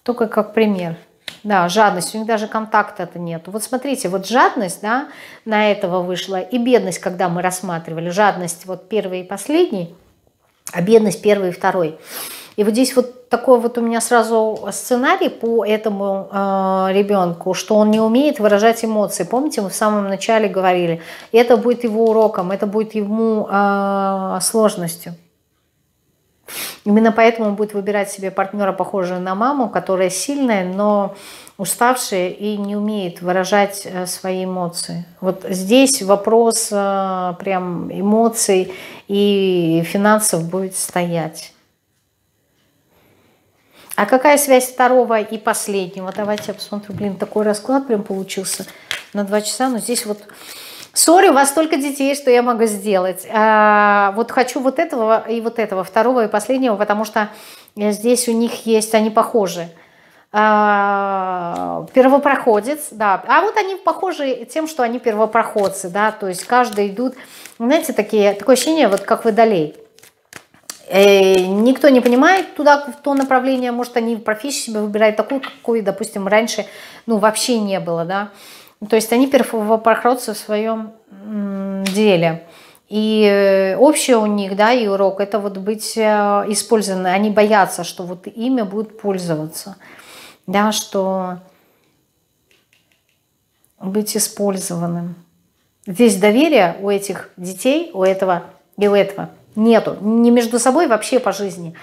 Только как пример. Да, жадность, у них даже контакта-то нету. Вот смотрите, вот жадность, да, на этого вышла, и бедность, когда мы рассматривали, жадность вот первый и последний, а бедность первый и второй. И вот здесь вот такой вот у меня сразу сценарий по этому э, ребенку, что он не умеет выражать эмоции. Помните, мы в самом начале говорили, это будет его уроком, это будет ему э, сложностью. Именно поэтому он будет выбирать себе партнера, похожего на маму, которая сильная, но уставшая и не умеет выражать э, свои эмоции. Вот здесь вопрос э, прям эмоций и финансов будет стоять. А какая связь второго и последнего? Давайте я посмотрю. Блин, такой расклад прям получился на два часа. Но здесь вот Сори, у вас столько детей, что я могу сделать. А, вот хочу вот этого и вот этого, второго и последнего, потому что здесь у них есть, они похожи. А, первопроходец, да. А вот они похожи тем, что они первопроходцы, да, то есть каждый идут, знаете, такие, такое ощущение, вот как водолей. Э, никто не понимает туда, в то направление, может, они профессию себе выбирают такую, какой, допустим, раньше, ну, вообще не было, да. То есть они первопроходцы в своем деле. И э, общее у них, да, и урок, это вот быть э, использованы. Они боятся, что вот имя будет пользоваться, да, что быть использованным. Здесь доверия у этих детей, у этого и у этого нету. Не между собой, вообще по жизни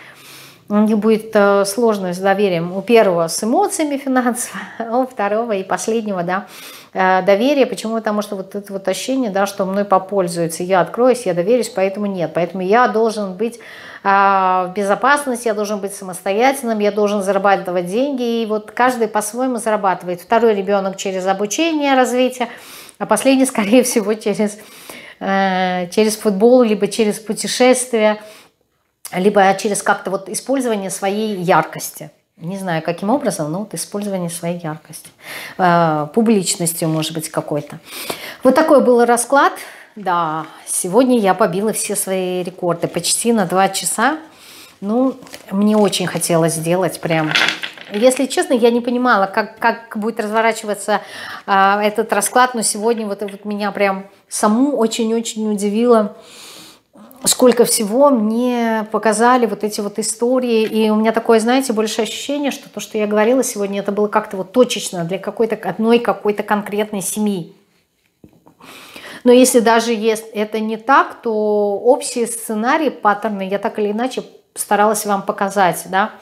у них будет э, сложность с доверием. У первого с эмоциями финансово, [laughs] у второго и последнего, да, э, доверие. Почему? Потому что вот это вот ощущение, да, что мной попользуются, я откроюсь, я доверюсь, поэтому нет. Поэтому я должен быть а, в безопасности, я должен быть самостоятельным, я должен зарабатывать деньги. И вот каждый по-своему зарабатывает. Второй ребенок через обучение, развитие, а последний, [laughs] скорее всего, через, через футбол, либо через путешествия либо через как-то вот использование своей яркости. Не знаю, каким образом, но вот использование своей яркости. Э, публичностью, может быть, какой-то. Вот такой был расклад. Да, сегодня я побила все свои рекорды. Почти на два часа. Ну, мне очень хотелось сделать прям... Если честно, я не понимала, как, как будет разворачиваться э, этот расклад, но сегодня вот, вот меня прям саму очень-очень удивило сколько всего мне показали вот эти вот истории. И у меня такое, знаете, больше ощущение, что то, что я говорила сегодня, это было как-то вот точечно для какой-то одной какой-то конкретной семьи. Но если даже если это не так, то общие сценарии, паттерны я так или иначе старалась вам показать, да,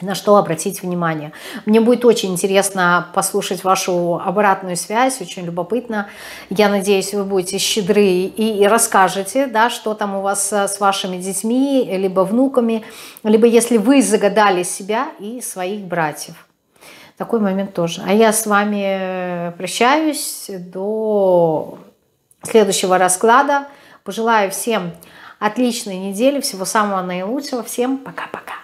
на что обратить внимание. Мне будет очень интересно послушать вашу обратную связь, очень любопытно. Я надеюсь, вы будете щедры и, и расскажете, да, что там у вас э, с вашими детьми, либо внуками, либо если вы загадали себя и своих братьев. Такой момент тоже. А я с вами прощаюсь до следующего расклада. Пожелаю всем отличной недели, всего самого наилучшего. Всем пока-пока.